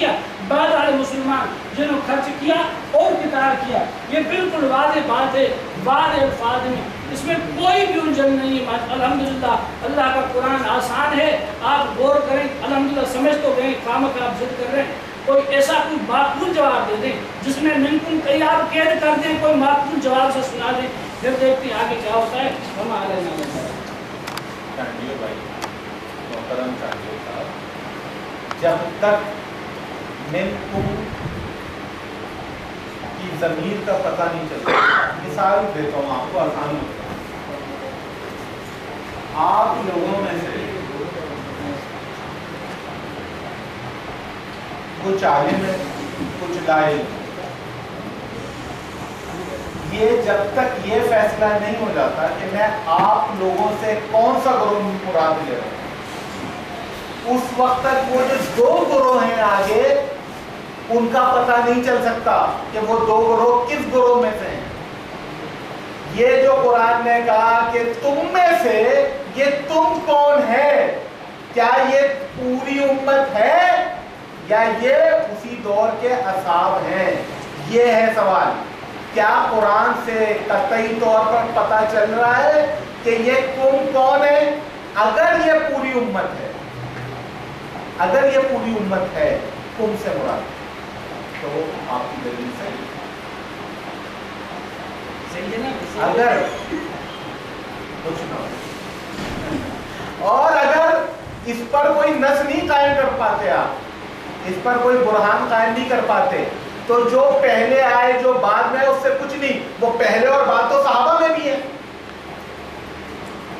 کیا؟ بعد والے مسلمان جنہوں خرچ کیا اور کتار کیا، یہ بالکل واضح بات ہے، واضح الفاظ میں۔ اس میں کوئی بھی الجھن نہیں ہے۔ الحمدللہ، اللہ کا قرآن آسان ہے۔ آپ غور کریں، الحمدللہ، سمجھ تو گئے کام کا آپ ضد کر رہے ہیں۔ کوئی ایسا کوئی معقول جواب دے دیں جس میں منکم کئی آپ قید کر دیں، کوئی معقول جواب سے سنا دیں۔ پھر دیکھتے ہیں آگے کیا ہوتا ہے۔ ہم آ رہے ہیں چانڈیو بھائی، محترم چانڈیو صاحب، جب تک منکم کی ضمیر کا پتہ نہیں چلتا مثال دیتا ہوں آپ کو آسان ہوتا آپ لوگوں میں سے کچھ عالم ہے کچھ لائل یہ جب تک یہ فیصلہ نہیں ہو جاتا کہ میں آپ لوگوں سے کون سا گروہ مراد لے رہا ہوں۔ اس وقت تک وہ جو دو گروہ ہیں آگے ان کا پتہ نہیں چل سکتا کہ وہ دو گروہ کس گروہ میں سے ہیں۔ یہ جو قرآن نے کہا کہ تم میں سے یہ تم کون ہے؟ کیا یہ پوری امت ہے یا یہ اسی دور کے اصحاب ہیں؟ یہ ہے سوال۔ کیا قرآن سے قطعی طور پر پتہ چل رہا ہے کہ یہ تم کون ہے اگر یہ پوری امت ہے، اگر یہ پوری امت ہے، تم سے مراد۔ تو آپ کی دلیل صحیح ہے اگر کچھ نہ اور اگر اس پر کوئی نس نہیں قائم کر پاتے آپ اس پر کوئی برہان قائم نہیں کر پاتے تو جو پہلے آئے جو بعد میں اس سے کچھ نہیں۔ وہ پہلے اور بعد تو صحابہ میں بھی ہے۔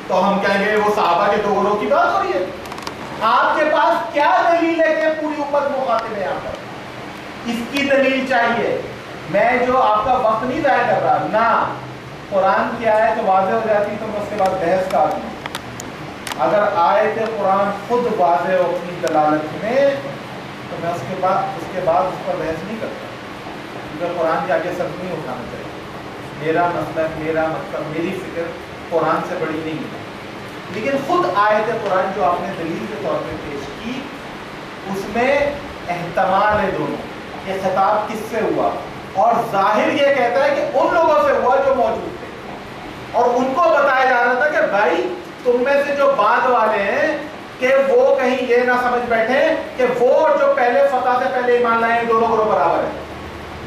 تو ہم کہیں گے وہ صحابہ کے دو گروہ کی بات ہو رہی ہے۔ آپ کے پاس کیا دلیل ہے کہ پوری امت مخاطب ہے؟ یہاں پر اس کی دلیل چاہیے۔ میں جو آپ کا وقت نہیں ضائع کر رہا، نہ، قرآن کی آیت واضح ہو جاتی تو میں اس کے بعد بحث کا آدمی اگر آیت قرآن خود واضح ہو اپنی دلالت میں، تو میں اس کے بعد، اس کے بعد اس پر بحث نہیں کرتا۔ کیونکہ قرآن کے آگے سب نہیں اٹھانا چاہیے۔ میرا مطلب میرا مطلب میری فکر قرآن سے بڑی نہیں ہے۔ لیکن خود آیت قرآن جو آپ نے دلیل کے طور پہ پیش کی، اس میں احتمال ہے دونوں۔ کہ خطاب کس سے ہوا؟ اور ظاہر یہ کہتا ہے کہ ان لوگوں سے ہوا جو موجود تھے۔ اور ان کو بتایا جا رہا تھا کہ بھائی تم میں سے جو بعد والے ہیں کہ وہ کہیں یہ نہ سمجھ بیٹھے کہ وہ جو پہلے فتح سے پہلے ایمان لائے ہیں دونوں گروہ برابر ہیں۔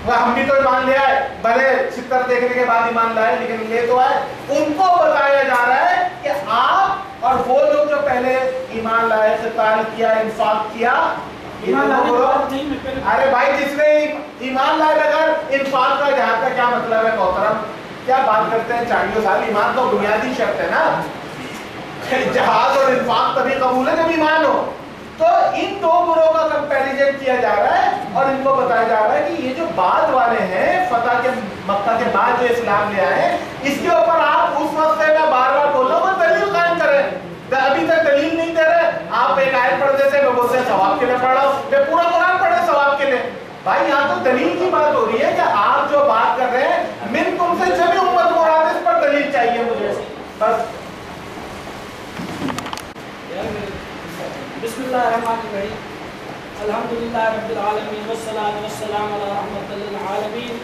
وہ ہم بھی تو ایمان لے آئے بھلے چھتر دیکھنے کے بعد ایمان لائے لیکن لے تو آئے۔ ان کو بتایا جا رہا ہے کہ آپ اور وہ لوگ جو پہلے ایمان لائے قتال کیا انفاق کیا یہ ایمان لانے دونوں کی گروہ بات نہیں میں پہلے ارے بھائی جس نے ایمان لائے بغیر انفاق کا جہاد کا کیا مطلب ہے محترم؟ کیا بات کرتے ہیں چالیوں سال؟ ایمان تو بنیادی شرط ہے نا۔ جہاد اور انفاق تبھی قبول ہے جب ایمان ہو۔ تو ان دو گروہ کا کمپیریزن کیا جا رہا ہے اور ان کو بتایا جا رہا ہے کہ یہ جو بعد والے ہیں، فتح کے مکہ کے بعد جو اسلام لے آئے ہیں اس کے اوپر آپ اس وقت سے میں بار بار بول رہا ہوں، وہ دلیل قائم کریں۔ ابھی تک دلیل نہیں دے رہے۔ آپ ایک آیت پڑھ دیتے میں بولتے ہیں ثواب کے لیے پڑھ رہا ہوں۔ میں پورا قرآن پڑھ رہے ثواب کے لیے۔ بھائی، یہاں تو دلیل کی بات ہو رہی ہے کہ آپ جو بات کر رہے ہیں من تم سے جب امت مراد ہے اس پر دلیل چاہیے مجھے۔ بس۔ بسم اللہ الرحمن الرحیم۔ الحمدللہ رب العالمین، والصلاة والسلام علی رحمت للعالمین۔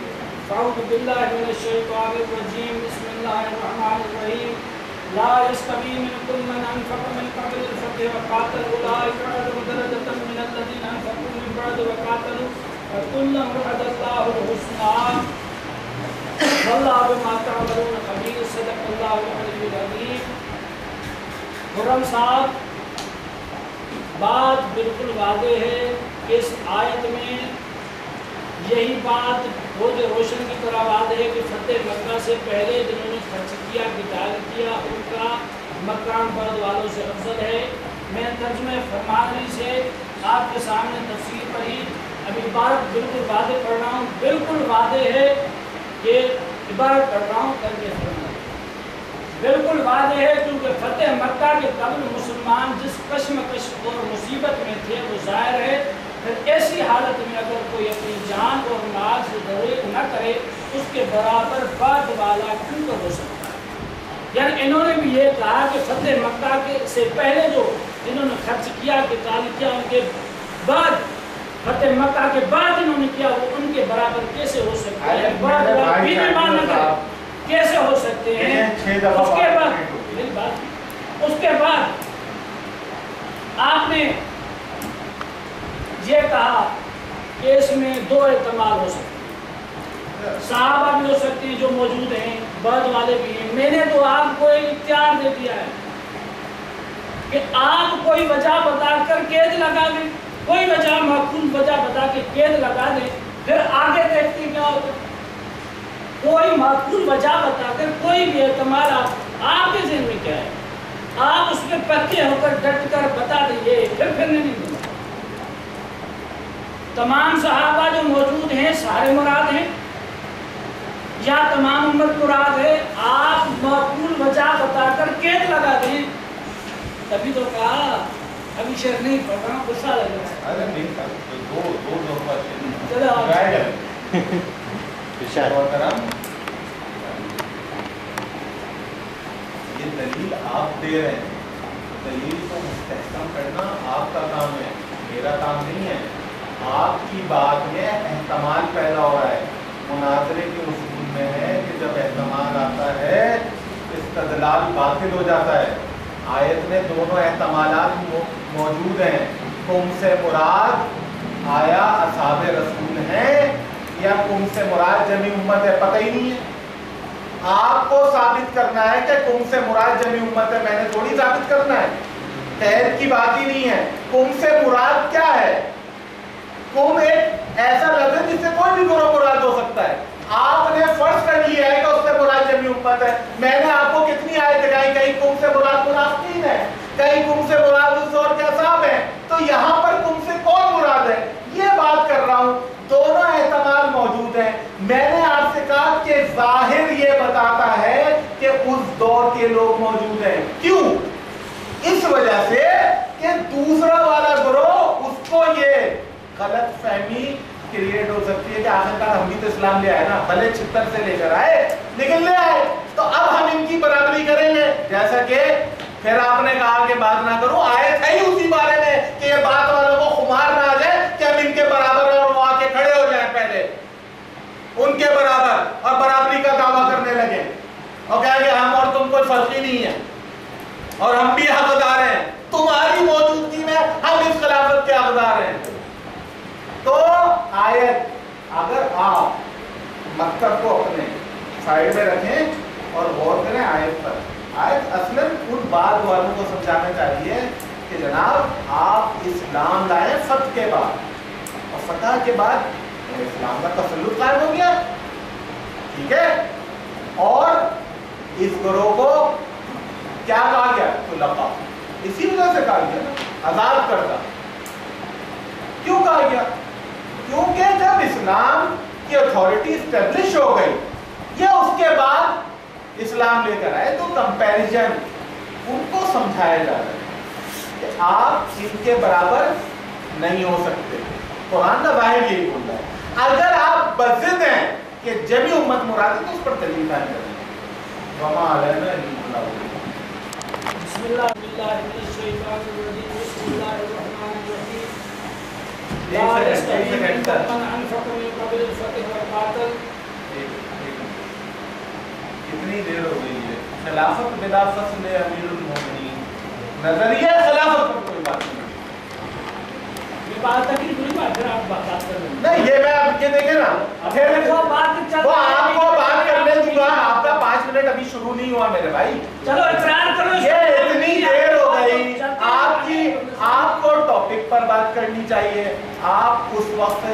فاعوذ باللہ من الشیطان الرجیم۔ بسم اللہ الرحمن الرحیم۔ لا يستوي منكم من انفق من قبل الفتح وقاتل اولئك اعظم درجة من الذين انفقوا من بعد وقاتلوا۔ وكلا وعد الله الحسنى. والله بما تعملون خبير. صدق الله العلي العظيم. خرم صاحب، بات بالکل واضح ہے اس آیت میں یہی بات بہت روشن کی طرح واضح ہے کہ فتح مکہ سے پہلے جنہوں نے خرچ کیا، قتال کیا، ان کا مکان برد والوں سے افضل ہے۔ میں ترجمہ فرمانی سے آپ کے سامنے تفصیل پڑھی اب عبارت بالکل واضح پڑھ رہا ہوں، بالکل واضح ہے کہ عبارت پڑھ رہا ہوں، کر کے فرمائیں بالکل واضح ہے کیونکہ فتح مکہ کے قبل مسلمان جس کشمکش اور مصیبت میں تھے، وہ ظاہر ہے۔ پھر ایسی حالت میں اگر کوئی اپنی جان اور مال سے دریغ نہ کرے، اس کے برابر بعد والا کیوں ہو سکتا ہے؟ یعنی انہوں نے بھی یہ کہا کہ فتح مکہ کے سے پہلے جو جنہوں نے خرچ کیا، کہ کیا ان کے بعد فتح مکہ کے بعد انہوں نے کیا وہ ان کے برابر کیسے ہو سکتے ہیں؟ بھی نہ۔ کیسے ہو سکتے ہیں؟ اس کے بعد اس کے بعد آپ نے یہ کہا کہ اس میں دو احتمال ہو سکتے ہیں۔ صحابہ بھی ہو سکتے ہیں جو موجود ہیں بعد والے بھی ہیں۔ میں نے تو آپ کو ایک اختیار دے دیا ہے کہ آپ کوئی وجہ بتا کر قید لگا دیں۔ کوئی وجہ معقول وجہ بتا کے قید لگا دیں پھر آگے دیکھتے کیا ہوتا ہے؟ کوئی معقول وجہ بتا کر کوئی بھی اعتماد، آپ آپ کے ذہن میں کیا ہے؟ آپ اس پہ پکے ہو کر ڈٹ کر بتا دیجیے پھر پھرنے نہیں دیں تمام صحابہ جو موجود ہیں، سارے مراد ہیں؟ یا تمام امت مراد ہے؟ آپ معقول وجہ بتا کر قید لگا دیں۔ تبھی تو کہا ابھی شیر نہیں پڑھ رہا غصہ لگ رہا ہے۔ ارے نہیں سر دو دو دفعہ چلو آپ- رائے گئے محترم یہ دلیل آپ دے رہے ہیں۔ دلیل کو مستحکم کرنا آپ کا کام ہے میرا کام نہیں ہے۔ آپ کی بات میں احتمال پیدا ہو رہا ہے۔ مناظرے کے اصول میں ہے کہ جب احتمال آتا ہے استدلال باطل ہو جاتا ہے۔ آیت میں دونوں احتمالات موجود ہیں۔ تم سے مراد آیا اصحاب رسول ہیں یا کم سے مراد جمی امت ہے پتہ ہی نہیں ہے آپ کو ثابت کرنا ہے کہ کم سے مراد جمی امت ہے، میں نے تھوڑی ثابت کرنا ہے۔ قید کی بات ہی نہیں ہے۔ کم سے مراد کیا ہے؟ کم ایک ایسا لفظ ہے جس سے کوئی بھی گروہ مراد ہو سکتا ہے۔ آپ نے فرض کر لیا ہے کہ اس سے مراد جمی امت ہے۔ میں نے آپ کو کتنی آئے دکھائی کہیں کم سے مراد منافقین ہے کہیں کم سے مراد اس دور کے اصحاب ہیں؟ تو یہاں پر کم سے کون مراد ہے؟ یہ بات کر رہا ہوں، دونوں احتمال موجود ہیں۔ میں نے آپ سے کہا کہ ظاہر یہ بتاتا ہے کہ اس دور کے لوگ موجود ہیں۔ کیوں؟ اس وجہ سے کہ دوسرا والا گروہ اس کو یہ غلط فہمی کریٹ ہو سکتی ہے کہ آخر کار ہم بھی تو اسلام لے آئے نا، بھلے چھتر سے لے کر آئے، لیکن لے آئے۔ تو اب ہم ان کی برابری کریں گے۔ جیسا کہ پھر آپ نے کہا کہ بات نہ کروں آئے تھے ہی اسی بارے میں کہ یہ بات والوں کو خمار نہ آ جائے کہ ہم ان کے برابر اور وہ آ کے کھڑے ہو جائیں پہلے۔ ان کے برابر اور برابری کا دعویٰ کرنے لگے۔ اور کہا کہ ہم اور تم کوئی فرق ہی نہیں ہے اور ہم بھی حقدار ہیں۔ تمہاری موجودگی میں ہم اس خلافت کے حقدار ہیں۔ تو آیت اگر آپ مکتب کو اپنے سائڈ میں رکھیں اور غور کریں آیت پر۔ آیت اصلا ان بعد والوں کو سمجھانا چاہیے کہ جناب، آپ اسلام لائیں فتح کے بعد۔ اور فتح کے بعد اسلام کا تسلط قائم ہو گیا۔ ٹھیک ہے؟ اور اس گروہ کو کیا کہا گیا؟ تو لقا اسی وجہ سے کہا گیا نا آزاد کرتا کیوں کہا گیا؟ کیونکہ جب اسلام کی اتھارٹی اسٹیبلش ہو گئی، یا اس کے بعد اسلام لے کر آئے تو کمپیریزن ان کو سمجھایا جا رہا ہے کہ آپ ان کے برابر نہیں ہو سکتے۔ قرآن کا ظاہر یہی بول رہا ہے۔ اگر آپ بزد ہیں کہ جبھی امت مراد ہے تو اس پر دلیل قائم کریں وما علینا الا بسم اللہ باللہ من الشیطان الرجیم بسم اللہ الرحمن الرحیم۔ لا۔ من انفق من قبل الفتح والقاتل۔ کتنی دیر ہو گئی ہے۔ خلافت بلا فصل امیر المومنین۔ نظریہ خلافت پر کوئی بات نہیں۔ یہ بات تکلیف نہیں بات پھر آپ بات بات کر لیں نہیں یہ میں آپ کے دیکھیں نا۔ پھر وہ بات چل آپ کو بات کرنے دوں گا آپ کا پانچ منٹ ابھی شروع نہیں ہوا میرے بھائی۔ چلو اقرار کرو اس یہ۔ اتنی دیر ہو گئی۔ آپ کی ہیں۔ آپ کو ٹاپک پر بات کرنی چاہیے۔ آپ اس وقت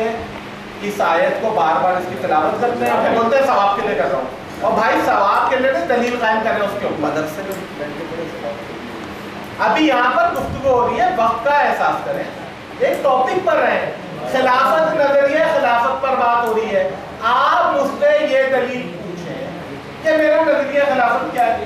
اس آیت کو بار بار اس کی تلاوت کرتے ہیں۔ بولتے ہیں ثواب کے لیے کر رہا ہوں۔ اور بھائی ثواب کے لیے دلیل قائم کر رہے ہیں اس کے اوپر۔ مدرسے میں بیٹھ کے پڑھے سے ابھی یہاں پر گفتگو ہو رہی ہے وقت کا احساس کریں۔ ایک ٹاپک پر رہیں۔ خلافت نظریہ خلافت پر بات ہو رہی ہے۔ آپ مجھ سے یہ دلیل پوچھیں کہ میرا نظریہ خلافت کیا ہے؟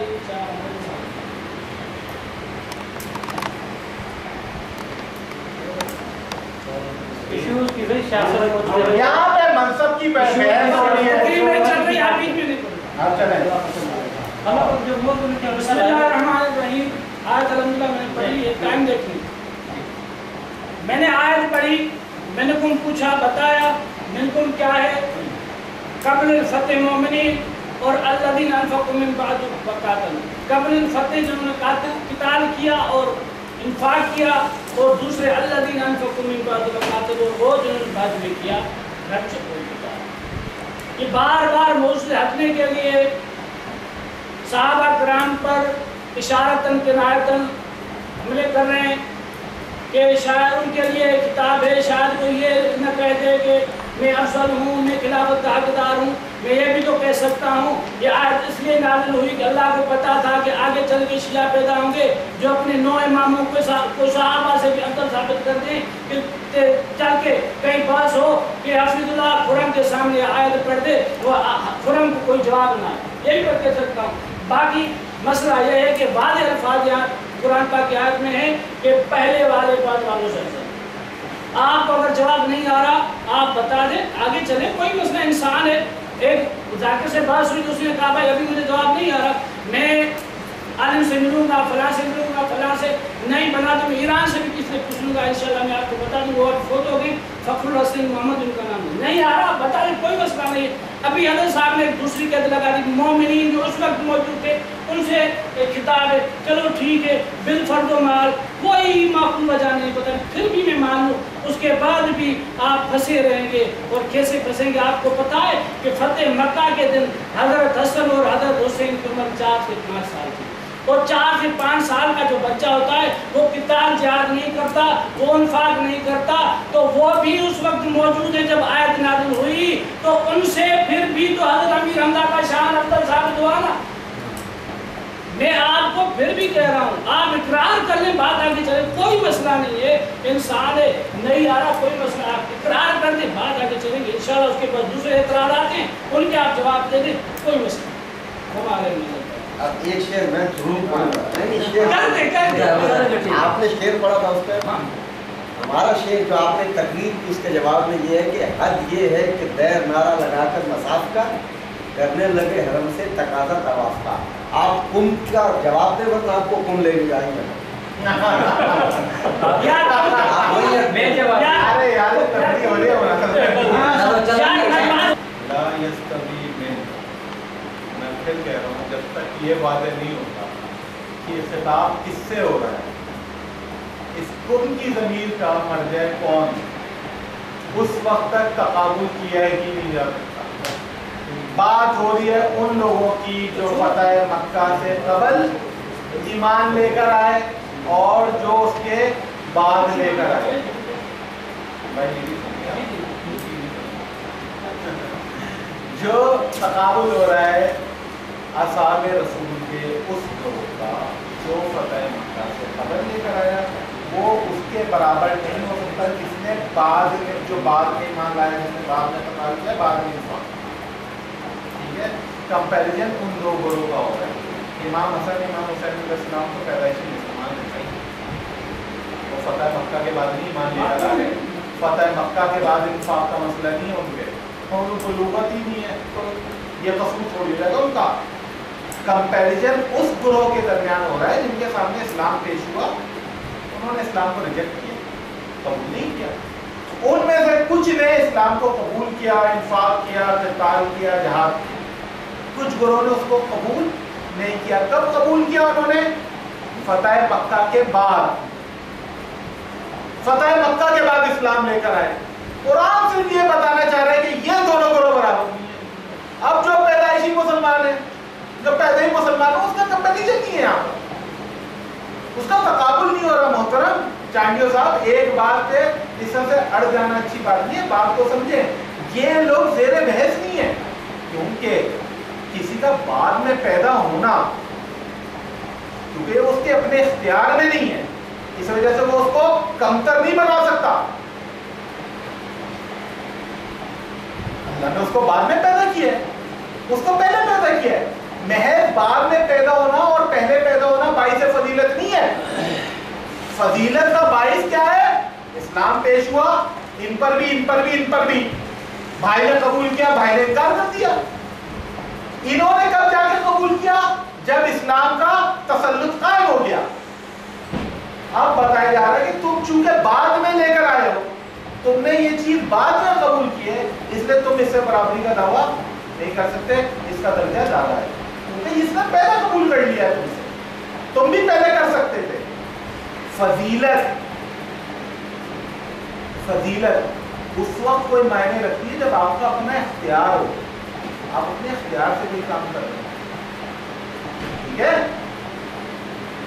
ہے یہاں پہ منصب کی بحث ہو رہی تقریر میں چل رہی ہے ہے آپ بیچ میں نہیں پڑھ آپ میں کیا بسم اللہ الرحمن الرحیم، آیت الحمدللہ میں نے پڑھی ٹائم میں نے آیت پڑھی، میں نے کم پوچھا، بتایا منکم کیا ہے؟ قبل الفتح مومنین اور اللہ دین انفق من بعد قاتل قبل الفتح جنہوں نے قاتل، قتال کیا اور انفاق کیا اور دوسرے اللہ دین انفق من بعد قاتل اور وہ جنہوں نے بعد میں کیا خرچ اور کہ بار بار بار سے ہٹنے کے لیے صحابہ کرام پر اشارتاً کنایتاً حملے کر رہے ہیں۔ کہ شاید ان کے لیے کتاب ہے شاید کوئی یہ نہ کہہ دے کہ میں افضل ہوں، میں خلافت کا حقدار ہوں، میں یہ بھی تو کہہ سکتا ہوں۔ یہ آیت اس لیے نازل ہوئی کہ اللہ کو پتا تھا کہ آگے چل کے شیعہ پیدا ہوں گے، جو اپنے نو اماموں کو صحابہ سے بھی عقل ثابت کر دیں کہ چل کے کہیں بحث ہو کہ حفظ اللہ خرم کے سامنے آیت پڑھ دے، وہ خرم کو کوئی جواب نہ ہے یہی پر کہہ سکتا ہوں۔ باقی مسئلہ یہ ہے کہ بعض الفاظ یہاں قرآن پاک کی آیت میں ہے کہ پہلے والے بات والوں سے۔ آپ کو اگر جواب نہیں آ رہا، آپ بتا دیں، آگے چلیں۔ کوئی مسئلہ، انسان ہے، ایک ذاکر سے بات ہوئی تو اس نے کہا، بھائی ابھی مجھے جواب نہیں آ رہا۔ میں عالم سے ملوں گا، فلاں سے ملوں گا، فلاں سے نہیں بنا تو میں ایران سے بھی کس سے پوچھ لوں گا؟ انشاءاللہ میں آپ کو بتا دوں، وہ فوت ہو گئی فخر الحسن محمد ان کا نام ہے۔ نہیں آ رہا بتا دیں کوئی مسئلہ نہیں ہے۔ ابھی حضرت صاحب نے ایک دوسری قید لگا دی، مومنین جو اس وقت موجود تھے، ان سے ایک خطاب ہے، چلو ٹھیک ہے بل فرد و مال کوئی معقول وجہ نہیں پتہ پھر بھی میں مان لوں۔ اس کے بعد بھی آپ پھنسے رہیں گے۔ اور کیسے پھنسیں گے؟ آپ کو پتا ہے کہ فتح مکہ کے دن حضرت حسن اور حضرت حسین کی عمر چار سے پانچ سال تھی اور چار سے پانچ سال کا جو بچہ ہوتا ہے، وہ کتاب جہاد نہیں کرتا، وہ انفاق نہیں کرتا، تو وہ بھی اس وقت موجود ہے جب آیت نازل ہوئی، تو ان سے پھر بھی تو حضرت امیر حمدہ کا شان افضل ثابت ہوا نا۔ میں آپ کو پھر بھی کہہ رہا ہوں، آپ اقرار کر لیں، بات آگے چلے، کوئی مسئلہ نہیں ہے، انسان ہے، نہیں آ رہا، کوئی مسئلہ آپ اقرار کر دیں بات آگے چلیں گے، انشاءاللہ اس کے بعد دوسرے اعتراضات ہیں، ان کے آپ جواب دے دیں، کوئی مسئلہ ہمارے میں اب ایک شعر میں ضرور پڑھوں گا۔ آپ نے شعر پڑھا تھا اس پہ۔ ہاں۔ ہمارا شعر جو آپ نے تقریر کی اس کے جواب میں یہ ہے کہ حد یہ ہے کہ دیر نعرہ لگا کر مساف کا کرنے لگے حرم سے تقاضا طواف کا۔ آپ کم کا جواب دیں ورنہ آپ کو کم لے کے جائیں گے۔ یار آپ پھر کہہ رہا ہوں، جب تک یہ واضح نہیں ہوتا کہ یہ خطاب کس سے ہو رہا ہے، اس کن کی ضمیر کا مرجع کون اس وقت تک تقابل کیا ہے کہ نہیں جا سکتا۔ بات ہو رہی ہے ان لوگوں کی جو فتح مکہ سے قبل ایمان لے کر آئے اور جو اس کے بعد لے کر آئے۔ جو تقابل ہو رہا ہے اصحاب رسول کے اس گروہ کا جو فتح مکہ سے خبر لے کر آیا وہ اس کے برابر نہیں ہو سکتا جس نے بعد میں، جو بعد میں ایمان لایا، جس نے بعد میں تقابل کیا، بعد میں انسان ٹھیک ہے؟ کمپیریزن ان دو گروہ کا ہو رہا ہے۔ امام حسن، امام حسین علیہ السلام کو پیدائشی مسلمان نہیں وہ فتح مکہ کے بعد نہیں ایمان لے کر آ فتح مکہ کے بعد انفاق کا مسئلہ نہیں ہو گئے اور ان کو لغت ہی نہیں ہے۔ تو یہ قصور چھوڑ دیا گا ان کا۔ کمپیریزن اس گروہ کے درمیان ہو رہا ہے جن کے سامنے اسلام پیش ہوا، انہوں نے اسلام کو ریجیکٹ کیا، قبول نہیں کیا۔ ان میں سے کچھ نے اسلام کو قبول کیا، انفاق کیا، قتال کیا، جہاد کیا۔ کچھ گروہ نے اس کو قبول نہیں کیا۔ کب قبول کیا انہوں نے؟ فتح مکہ کے بعد۔ فتح مکہ کے بعد اسلام لے کر آئے۔ قرآن صرف یہ بتانا چاہ رہے ہیں کہ یہ دونوں گروہ برابر اب جو پیدائشی مسلمان ہیں جو پیدا ہی مسلمان ہیں اس کا کمپٹیشن نہیں ہے یہاں پر۔ اس کا تقابل نہیں ہو رہا محترم۔ چانڈیو صاحب، ایک بات پہ اس سے اڑ جانا اچھی بات نہیں ہے، بات کو سمجھیں۔ یہ لوگ زیر بحث نہیں ہے کیونکہ کسی کا بعد میں پیدا ہونا، کیونکہ اس کے اپنے اختیار میں نہیں ہے۔ اس وجہ سے وہ اس کو کمتر نہیں بنا سکتا۔ اللہ نے اس کو بعد میں پیدا کیا ہے۔ اس کو پہلے پیدا کیا ہے۔ محض بعد میں پیدا ہونا اور پہلے پیدا ہونا باعث فضیلت نہیں ہے۔ فضیلت کا باعث کیا ہے؟ اسلام پیش ہوا، ان پر بھی، ان پر بھی، ان پر بھی۔ بھائی نے قبول کیا، بھائی نے انکار کر دیا۔ انہوں نے کب جا کے قبول کیا؟ جب اسلام کا تسلط قائم ہو گیا۔ اب بتایا جا رہا ہے کہ تم چونکہ بعد میں لے کر آئے ہو، تم نے یہ چیز بعد میں قبول کی ہے، اس لیے تم اس سے برابری کا دعویٰ نہیں کر سکتے، اس کا درجہ زیادہ ہے۔ کیونکہ اس نے پہلے قبول کر لیا ہے تم بھی پہلے کر سکتے تھے۔ فضیلت فضیلت، اس وقت کوئی معنی رکھتی ہے جب آپ کا اپنا اختیار ہو۔ آپ اپنے اختیار سے کوئی کام کر رہے ہیں ٹھیک ہے؟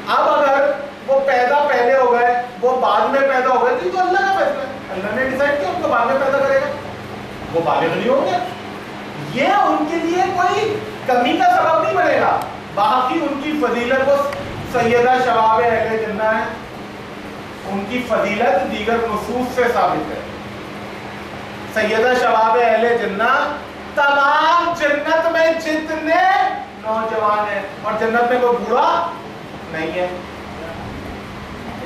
اب اگر وہ پیدا پہلے ہو گئے، وہ بعد میں پیدا ہو گئے، تو اللہ کا فیصلہ ہے۔ اللہ نے ڈیسائڈ کیا، ان کو بعد میں پیدا کرے گا۔ وہ بالغ نہیں ہوں گے۔ یہ ان کے لیے کوئی کمی کا سبب نہیں بنے گا؟ باقی ان کی فضیلت وہ سیدہ شباب اہل جنہ ہے ان کی فضیلت دیگر نصوص سے ثابت ہے۔ سیدہ شباب اہل جنہ تمام جنت میں جتنے نوجوان ہیں اور جنت میں کوئی برا نہیں ہے۔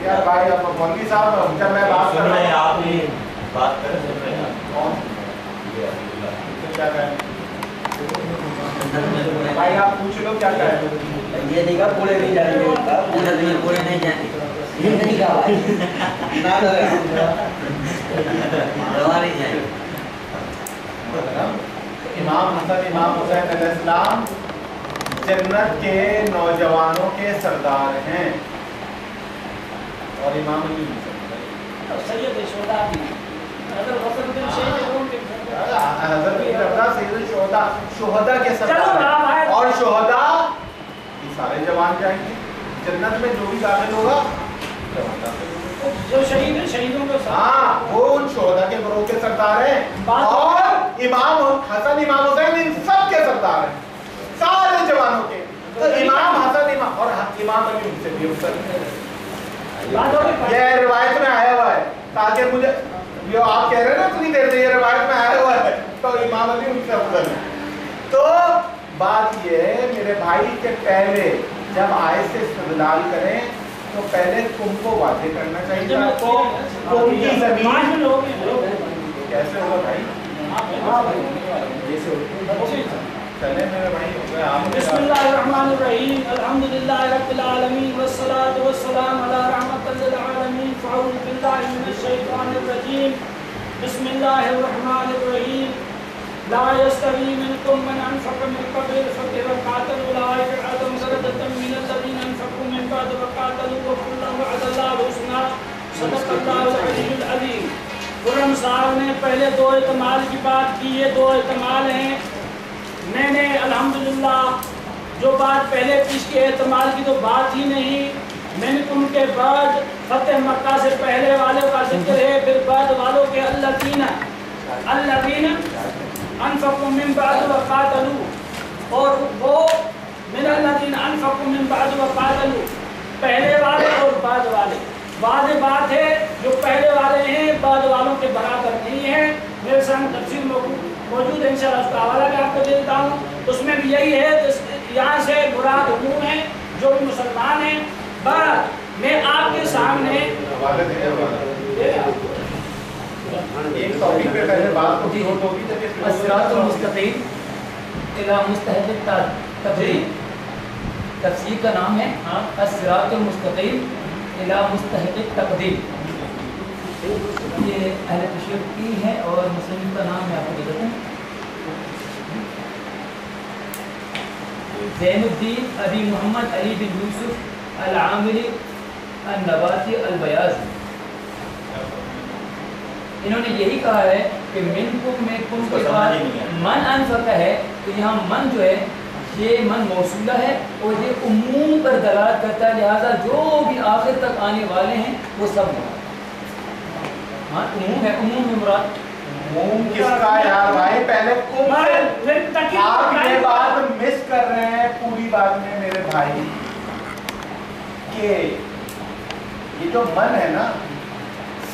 یار بھائی آپ مولوی صاحب جب میں بات کر رہا ہوں۔ آپ نے بات کر رہے ہیں کون کیا کہیں بھائی آپ پوچھ لو کیا کہیں یہ نہیں کہا پورے نہیں جائیں گے پورے نہیں جانے یہ نہیں کہا بھائی۔ نہ دوا نہیں جائے امام حسن امام حسین علیہ السلام جنت کے نوجوانوں کے سردار ہیں۔ اور امام علی سید شہداء اگر غفر بن شہید حضرت سید الشہداء شہداء کے سردار اور شہداء یہ سارے جوان جائیں گے۔ جنت میں جو بھی داخل ہوگا جو شہید ہیں شہیدوں کو ہاں وہ ان شہداء کے گروہ کے سردار ہیں۔ اور امام حسن امام حسین ان سب کے سردار ہیں۔ سارے جوانوں کے۔ تو امام حسن امام اور امام علی ان سے بھی گئی یہ روایت میں آیا ہوا ہے۔ تاکہ مجھے جو آپ کہہ رہے ہیں نا اتنی دیر سے یہ روایت میں آیا ہوا ہے تو امام علی ان سے افضل ہے تو بات یہ ہے میرے بھائی کے پہلے جب آئے سے استدلال کریں تو پہلے تم کو واضح کرنا چاہیے کو تم کی پانچ زمین۔ کیسے ہوگا بھائی؟ بسم اللہ الرحمن الرحیم الحمد للہ رب العالمین والصلاة والسلام على رحمت للعالمین فاعوذ باللہ من الشیطان الرجیم بسم اللہ الرحمن الرحیم لا يستوي منكم من انفق من قبل الفتح وقاتلوا اولئك اعظم درجة من الذين انفقوا من بعد وقاتلوا وكلا وعد الله الحسنى. صدق الله العلي العظيم خرم صاحب نے پہلے دو اعتمال کی بات کی یہ دو اعتمال ہیں۔ میں نے الحمدللہ جو بات پہلے پیش کے اعتماد کی تو بات ہی نہیں۔ میں نے ان کے بعد فتح مکہ سے پہلے والوں کا ذکر ہے پھر بعد والوں کے اللہ دین اللہ دین انفقوا من بعد وقاتلوا اور وہ من اللہ دین انفقوا من بعد وقاتلوا پہلے والے اور بعد والے۔ واضح بات ہے، جو پہلے والے ہیں، بعد والوں کے برابر نہیں ہیں۔ میرے سامنے تفصیل موجود موجود ہے انشاءاللہ اس کا حوالہ میں آپ کو دے دیتا ہوں۔ اس میں بھی یہی ہے جس یہاں سے مراد عموم ہے جو بھی مسلمان ہیں۔ بات میں آپ کے سامنے ایک ٹاپک پہ پہلے بات المستقیم الى مستحق تقدیر تفسیر کا نام ہے الصراط المستقیم الى مستحق تقدیر یہ اہل تشریف کی ہے اور مسلم کا نام میں آپ کو بتا دوں زین الدین ابی محمد علی بن یوسف العامری النباتی البیاضی۔ انہوں نے یہی کہا ہے کہ من کم میں کم کے بعد من انفقہ ہے تو یہاں من جو ہے یہ من موصولہ ہے اور یہ عموم پر دلالت کرتا ہے لہذا جو بھی آخر تک آنے والے ہیں وہ سب مراد ہاں عموم ہے عموم میں مراد موم کس کا ہے یار بھائی؟ پہلے کم سے آپ یہ بات مس کر رہے ہیں پوری بات میں میرے بھائی۔ کہ یہ جو من ہے نا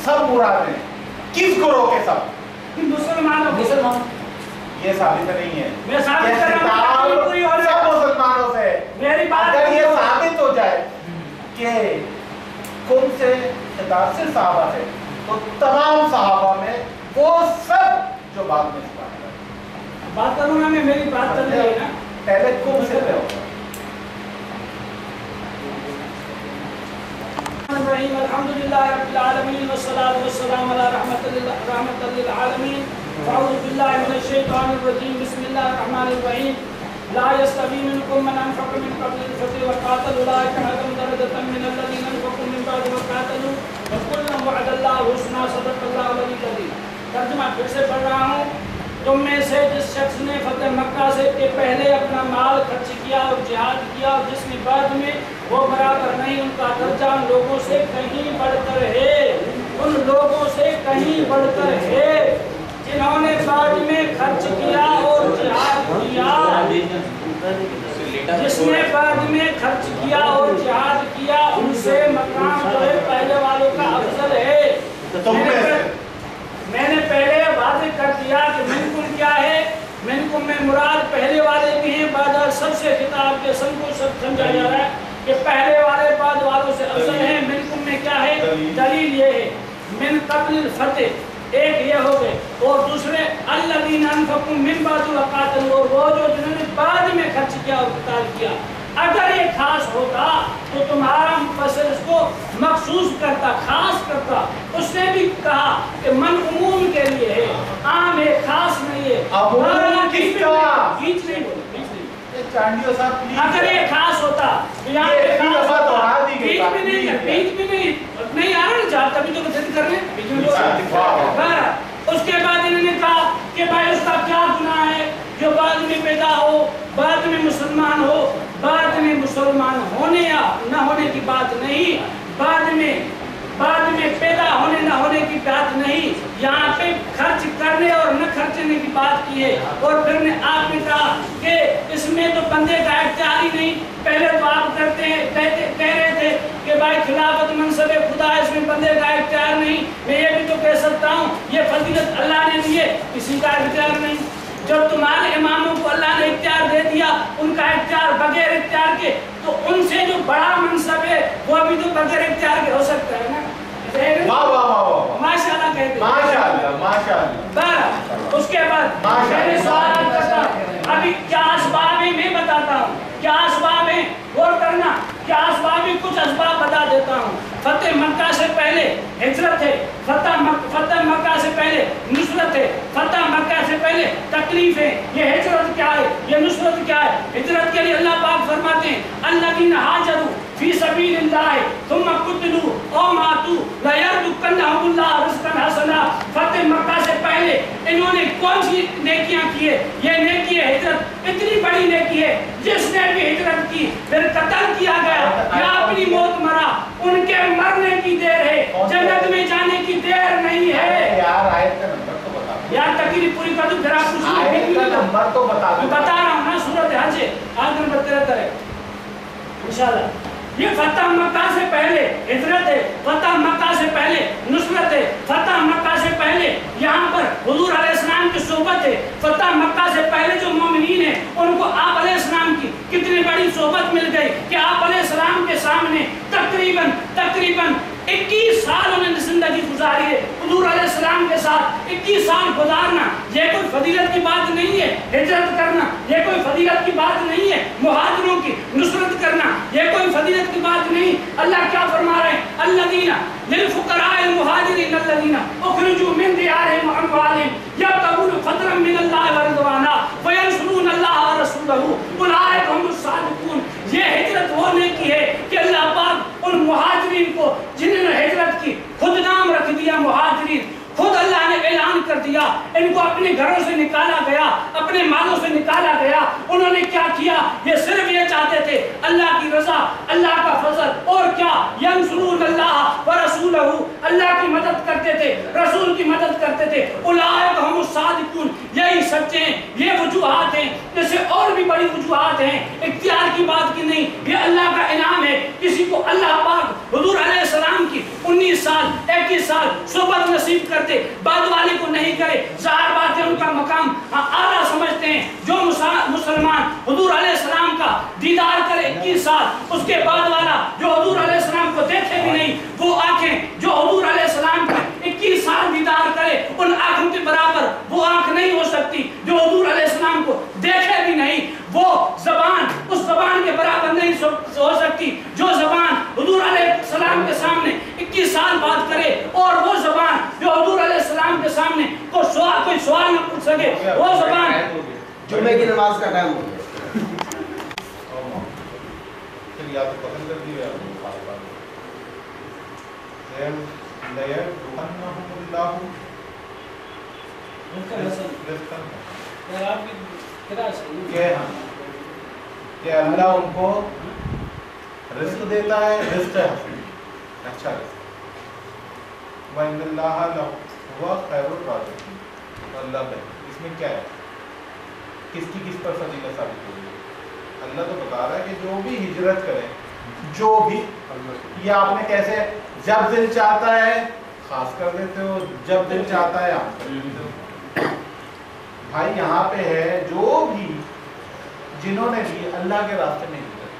سب مراد ہیں۔ کس گروہ کے سب؟ مسلمانوں کو مسلمان۔ یہ ثابت نہیں ہے۔ میں ثابت کر رہا ہوں، ہے۔ سب مسلمانوں سے۔ ہے۔ میری بات اگر یہ ثابت ہو جائے کہ کون سے خطاب سے صحابہ ہے تو تمام صحابہ میں وہ سب جو بعد میں بات کریں۔ بات کروں گا میں میری بات چل رہی ہے نا۔ پہلے کم سے پہ ہوگا الرحیم الحمدللہ رب العالمین والصلاة والسلام علی رحمت للہ- رحمت للعالمین فاعوذ باللہ من الشیطان الرجیم بسم اللہ الرحمن الرحیم۔ لا يستوي منكم من انفق من قبل الفتح وقاتل اولئك اعظم درجة من الذين انفقوا من بعد وقاتلوا وكلا وعد الله الحسنى صدق الله العلي العظيم ترجمہ پھر سے پڑھ رہا ہوں۔ تم میں سے جس شخص نے فتح مکہ سے کے پہلے اپنا مال خرچ کیا اور جہاد کیا اور جس نے بعد میں وہ برابر نہیں، ان کا درجہ ان لوگوں سے کہیں بڑھ کر ہے۔ ان لوگوں سے کہیں بڑھ کر ہے۔ جنہوں نے بعد میں خرچ کیا اور جہاد کیا۔ جس نے بعد میں خرچ کیا اور جہاد کیا، ان سے مقام جو ہے پہلے والوں تم میں میں سے۔ پہ- میں نے پہلے واضح کر دیا کہ منکم کیا ہے۔ منکم میں مراد پہلے والے بھی ہیں بعد سب سے خطاب کے سب کو سب سمجھا جا رہا ہے کہ پہلے والے بعد والوں سے افضل ہیں۔ منکم میں کیا ہے؟ دلیل۔ یہ ہے۔ من قبل الفتح ایک یہ ہو گئے۔ اور دوسرے الذین انفقوا من بعد وقاتلوا اور وہ جو جنہوں نے بعد میں خرچ کیا اور قتال کیا۔ اگر یہ خاص ہوتا تو تمہارا مفسر اس کو مخصوص کرتا خاص کرتا۔ اس نے بھی کہا کہ من عموم کے لیے ہے عام ہے خاص نہیں ہے۔ اگر یہ خاص ہوتا بیچ میں نہیں ہے۔ بیچ میں نہیں۔ نہیں آ رہا نا جہاں تبھی تو ضد کر رہے اس کے بعد انہوں نے کہا کہ بھائی اس کا کیا گناہ ہے؟ جو بعد میں پیدا ہو، بعد میں مسلمان ہو، بعد میں مسلمان ہونے یا نہ ہونے کی بات نہیں، بعد میں بعد میں پیدا ہونے نہ ہونے کی بات نہیں، یہاں پہ خرچ کرنے اور نہ خرچنے کی بات کی ہے۔ اور پھر نے آپ نے کہا کہ اس میں تو بندے کا اختیار ہی نہیں، پہلے تو آپ کرتے ہیں کہہ رہے تھے کہ بھائی خلافت منصب خدا اس میں بندے کا اختیار نہیں۔ میں یہ بھی تو کہہ سکتا ہوں، یہ فضیلت اللہ نے دی ہے، کسی کا اختیار نہیں۔ جب تمہارے اماموں کو اللہ نے اختیار دے دیا ان کا اختیار بغیر اختیار کے تو ان سے جو بڑا منصب ہے وہ بھی تو بغیر اختیار کے ہو سکتا ہے نا؟ ماشاء اللہ کہتے ہیں ماشاء اللہ ماشاء اللہ اس کے بعد ماشاء میں نے اللہ۔ سوال کرتا ابھی کیا اسباب ہیں میں بتاتا ہوں۔ کیا اسباب ہیں؟ غور کرنا۔ کیا اسباب ہیں؟ کچھ اسباب بتا دیتا ہوں۔ فتح مکہ سے پہلے ہجرت ہے۔ فتح مک، فتح مکہ سے پہلے نصرت ہے۔ فتح مکہ سے پہلے تکلیف ہے۔ یہ ہجرت کیا ہے؟ یہ نصرت کیا ہے؟ ہجرت کے لیے اللہ پاک فرماتے ہیں الذین ہاجروا فی سبیل اللہ ثم قتلوا او ماتوا لا یرزقنهم اللہ رزقا حسنا۔ فتح مکہ سے پہلے انہوں نے کون سی نیکیاں کی ہے یہ نیکی ہے ہجرت اتنی بڑی نیکی ہے جس نے بھی ہجرت کی پھر قتل کیا گیا یا اپنی موت مرا ان کے مرنے کی دیر ہے جنت میں جانے کی دیر نہیں ہے۔ یار آیت کا نمبر تو بتا دو۔ یا تقریر پوری کر دوں پھر آپ کچھ آیت کا نمبر تو بتا میں دو۔ بتا رہا ہوں نا سورت حج ہے آج نمبر ترہتر ہے۔ انشاءاللہ۔ یہ فتح مکہ سے پہلے ہجرت ہے فتح مکہ سے پہلے، نصرت ہے فتح مکہ سے پہلے، یہاں پر حضور علیہ السلام کی صحبت ہے۔ فتح مکہ سے پہلے جو مومنین ہیں، ان کو آپ علیہ السلام کی کتنی بڑی صحبت مل گئی کہ آپ علیہ السلام کے سامنے تقریباً تقریباً اکیس سال انہوں نے زندگی گزاری ہے۔ حضور علیہ السلام کے ساتھ اکیس سال گزارنا، یہ کوئی فضیلت کی بات نہیں ہے۔ ہجرت کرنا، یہ کوئی فضیلت کی بات نہیں ہے۔ مہاجروں کی نصرت کرنا، یہ کوئی فضیلت کی بات نہیں۔ اللہ کیا فرما رہے ہیں؟ الذین للفقراء المهاجرین الذین اخرجوا من دیارهم واموالهم یبتغون فضلا من اللہ ورضوانا وینصرون اللہ ورسولہ اولئک هم الصادقون۔ یہ ہجرت ہونے کی ہے کہ اللہ پاک ان مہاجرین کو جنہوں نے ہجرت کی، خود نام رکھ دیا مہاجرین، خود اللہ نے اعلان کر دیا، ان کو اپنے گھروں سے نکالا گیا، اپنے مالوں سے نکالا گیا۔ انہوں نے کیا کیا؟ یہ صرف یہ چاہتے تھے، اللہ کی رضا، اللہ کا فضل، اور کیا؟ ینصرون اللہ ورسولہ اللہ کی مدد کرتے تھے، رسول کی مدد کرتے تھے۔ اولئک هم الصادقون، یہی سچے ہیں، یہ وجوہات ہیں۔ جیسے اور بھی بڑی وجوہات ہیں۔ اختیار کی بات کی نہیں، یہ اللہ کا انعام ہے۔ کسی کو اللہ پاک، حضور علیہ السلام کی انیس سال، اکیس سال صحبت نصیب کرتے، بعد والے کو نہیں کرے۔ ظاہر بات ہے، ان کا مقام ہاں اعلیٰ سمجھتے ہیں۔ جو مسلمان حضور علیہ السلام کا دیدار کرے اکیس سال، اس کے بعد والا جو حضور علیہ السلام کو دیکھے بھی نہیں، وہ آنکھیں جو حضور علیہ السلام کا اکیس سال دیدار کرے ان آنکھوں کے برابر وہ آنکھ نہیں ہو سکتی جو حضور علیہ السلام کو دیکھے بھی نہیں۔ وہ زبان اس زبان کے برابر نہیں ہو سکتی جو زبان حضور علیہ السلام کے سامنے اکیس سال بات کرے۔ اور وہ زبان جو حضور علیہ السلام کے سامنے کوئی سوال نہ پوچھ سکے وہ زبان جمعے کی نماز کا ٹائم ہو گیا۔ آپ کو پسند کر دیا ہاں۔ کہ اللہ ان کو رزق دیتا ہے رزق ہے۔ اچھا۔ رزق وَإِنَّ اللَّهَ لَهُوَ خَيْرُ اللہ اس میں کیا ہے؟ کس کی کس پر فضیلت ثابت ہوئی ہے؟ اللہ تو بتا رہا ہے کہ جو بھی ہجرت کریں جو بھی یہ آپ نے کیسے جب دل چاہتا ہے خاص کر دیتے ہو، جب دل چاہتا ہے آپ بھائی یہاں پہ ہے جو بھی جنہوں نے بھی اللہ کے راستے میں ہجرت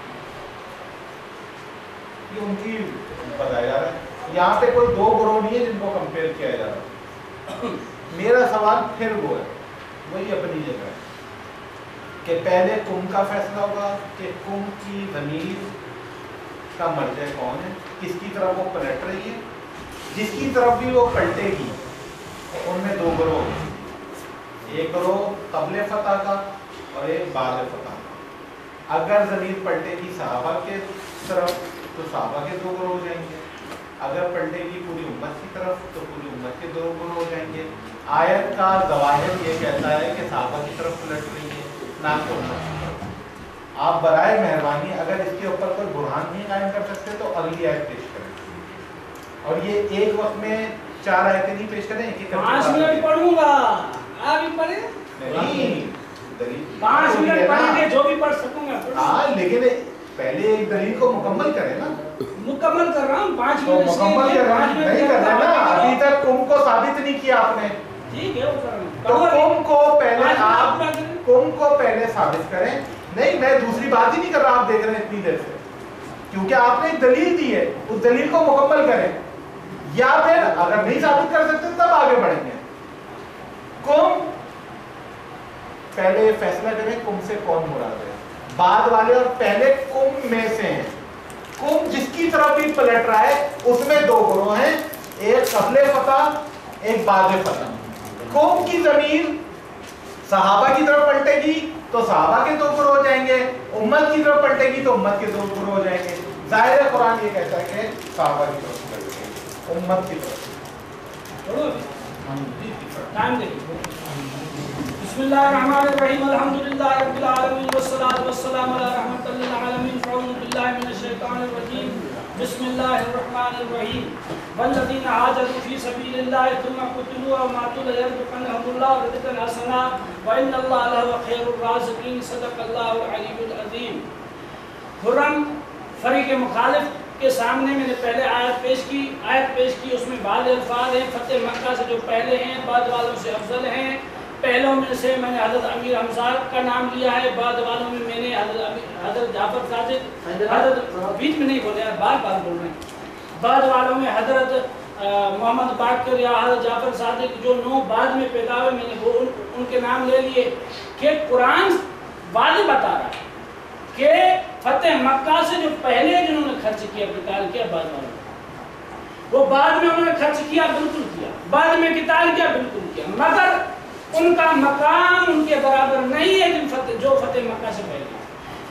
یہ ان کی بتایا جا رہا ہے۔ یہاں پہ کوئی دو گروہ نہیں ہے جن کو کمپیئر کیا جا رہا ہے۔ میرا سوال پھر وہ ہے، وہی اپنی جگہ ہے کہ پہلے کم کا فیصلہ ہوگا کہ کم کی ضمیر کا مرجع کون ہے؟ کس کی طرف وہ پلٹ رہی ہے؟ جس کی طرف بھی وہ پلٹے گی، ان میں دو گروہ ہیں۔ ایک گروہ قبل فتح کا اور ایک بعد فتح کا۔ اگر زمین پلٹے گی صحابہ کے طرف، تو صحابہ کے دو گروہ ہو جائیں گے۔ اگر پلٹے گی پوری امت کی طرف، تو پوری امت کے دو گروہ ہو جائیں گے۔ آیت کا ظواہر یہ کہتا ہے کہ صحابہ کی طرف پلٹ رہی ہے، نہ تو آپ برائے مہربانی اگر اس کے اوپر کوئی برہان نہیں قائم کر سکتے تو اگلی آیت پیش کریں۔ اور یہ ایک وقت میں چار آیتیں نہیں پیش کریں ایک ایک پانچ منٹ پڑھوں گا۔ آپ بھی پڑھیں۔ نہیں پانچ منٹ پڑھیں گے جو بھی پڑھ سکوں گا۔ ہاں لیکن پہلے ایک دلیل کو مکمل کریں نا۔ مکمل کر رہا ہوں پانچ منٹ مکمل کر رہا ہوں نہیں کر رہا نا۔ ابھی تک کم کو ثابت نہیں کیا آپ نے۔ جی، ٹھیک ہے تو کم کو پہلے آپ تم کو پہلے ثابت کریں نہیں میں دوسری بات ہی نہیں کر رہا آپ دیکھ رہے ہیں اتنی دیر سے کیونکہ آپ نے ایک دلیل دی ہے اس دلیل کو مکمل کریں یا پھر اگر نہیں ثابت کر سکتے تب آگے بڑھیں گے کم پہلے فیصلہ کریں کم سے کون مراد ہے بعد والے اور پہلے کم میں سے ہیں کم جس کی طرف بھی پلٹ رہا ہے اس میں دو گروہ ہیں ایک قبل فتح ایک بعد فتح کم کی زمین صحابہ کی طرف پلٹے گی تو صحابہ کے طور پر ہو جائیں گے، امت کی طرف پلٹے گی تو امت کے طور پر ہو جائیں گے۔ ظاہر ہے قرآن یہ کہتا ہے کہ صحابہ کی طرف پلٹے گی، امت کی طرف۔ بسم اللہ الرحمن الرحیم، الحمدللہ رب العالمین، والصلاة والسلام علی رحمت اللہ العالمین فعوذ باللہ من الشیطان الرجیم۔ بسم اللہ الرحمن الرحيم والذين عاجلوا في سبيل الله ثم قتلوا وماتوا ليرزقنهم اللہ رزقا حسنا و وان الله لهو خیر الرازقین. صدق اللہ العلي العظیم. حرم فریق مخالف کے سامنے میں نے پہلے آیت پیش کی. آیت پیش کی، اس میں بعض الفاظ ہیں. فتح مکہ سے جو پہلے ہیں، بعد والوں سے افضل ہیں. پہلوں میں سے میں نے حضرت امیر حمزہ کا نام لیا ہے، بعد والوں میں میں نے حضرت جعفر صادق، حضرت بیچ میں نہیں بولے ہیں، بار بار بول رہے ہیں۔ بعد والوں میں حضرت محمد باکر یا حضرت جعفر صادق جو نو بعد میں پیدا ہوئے، میں نے وہ ان کے نام لے لیے کہ قرآن واضح بتا رہا ہے کہ فتح مکہ سے جو پہلے جنہوں نے خرچ کیا، قتال کیا، بعد والوں وہ بعد میں انہوں نے خرچ کیا، بالکل کیا۔ بعد میں کتال کیا، بالکل کیا۔ مگر ان کا مقام ان کے برابر نہیں ہے جن فتح جو فتح مکہ سے پہلے۔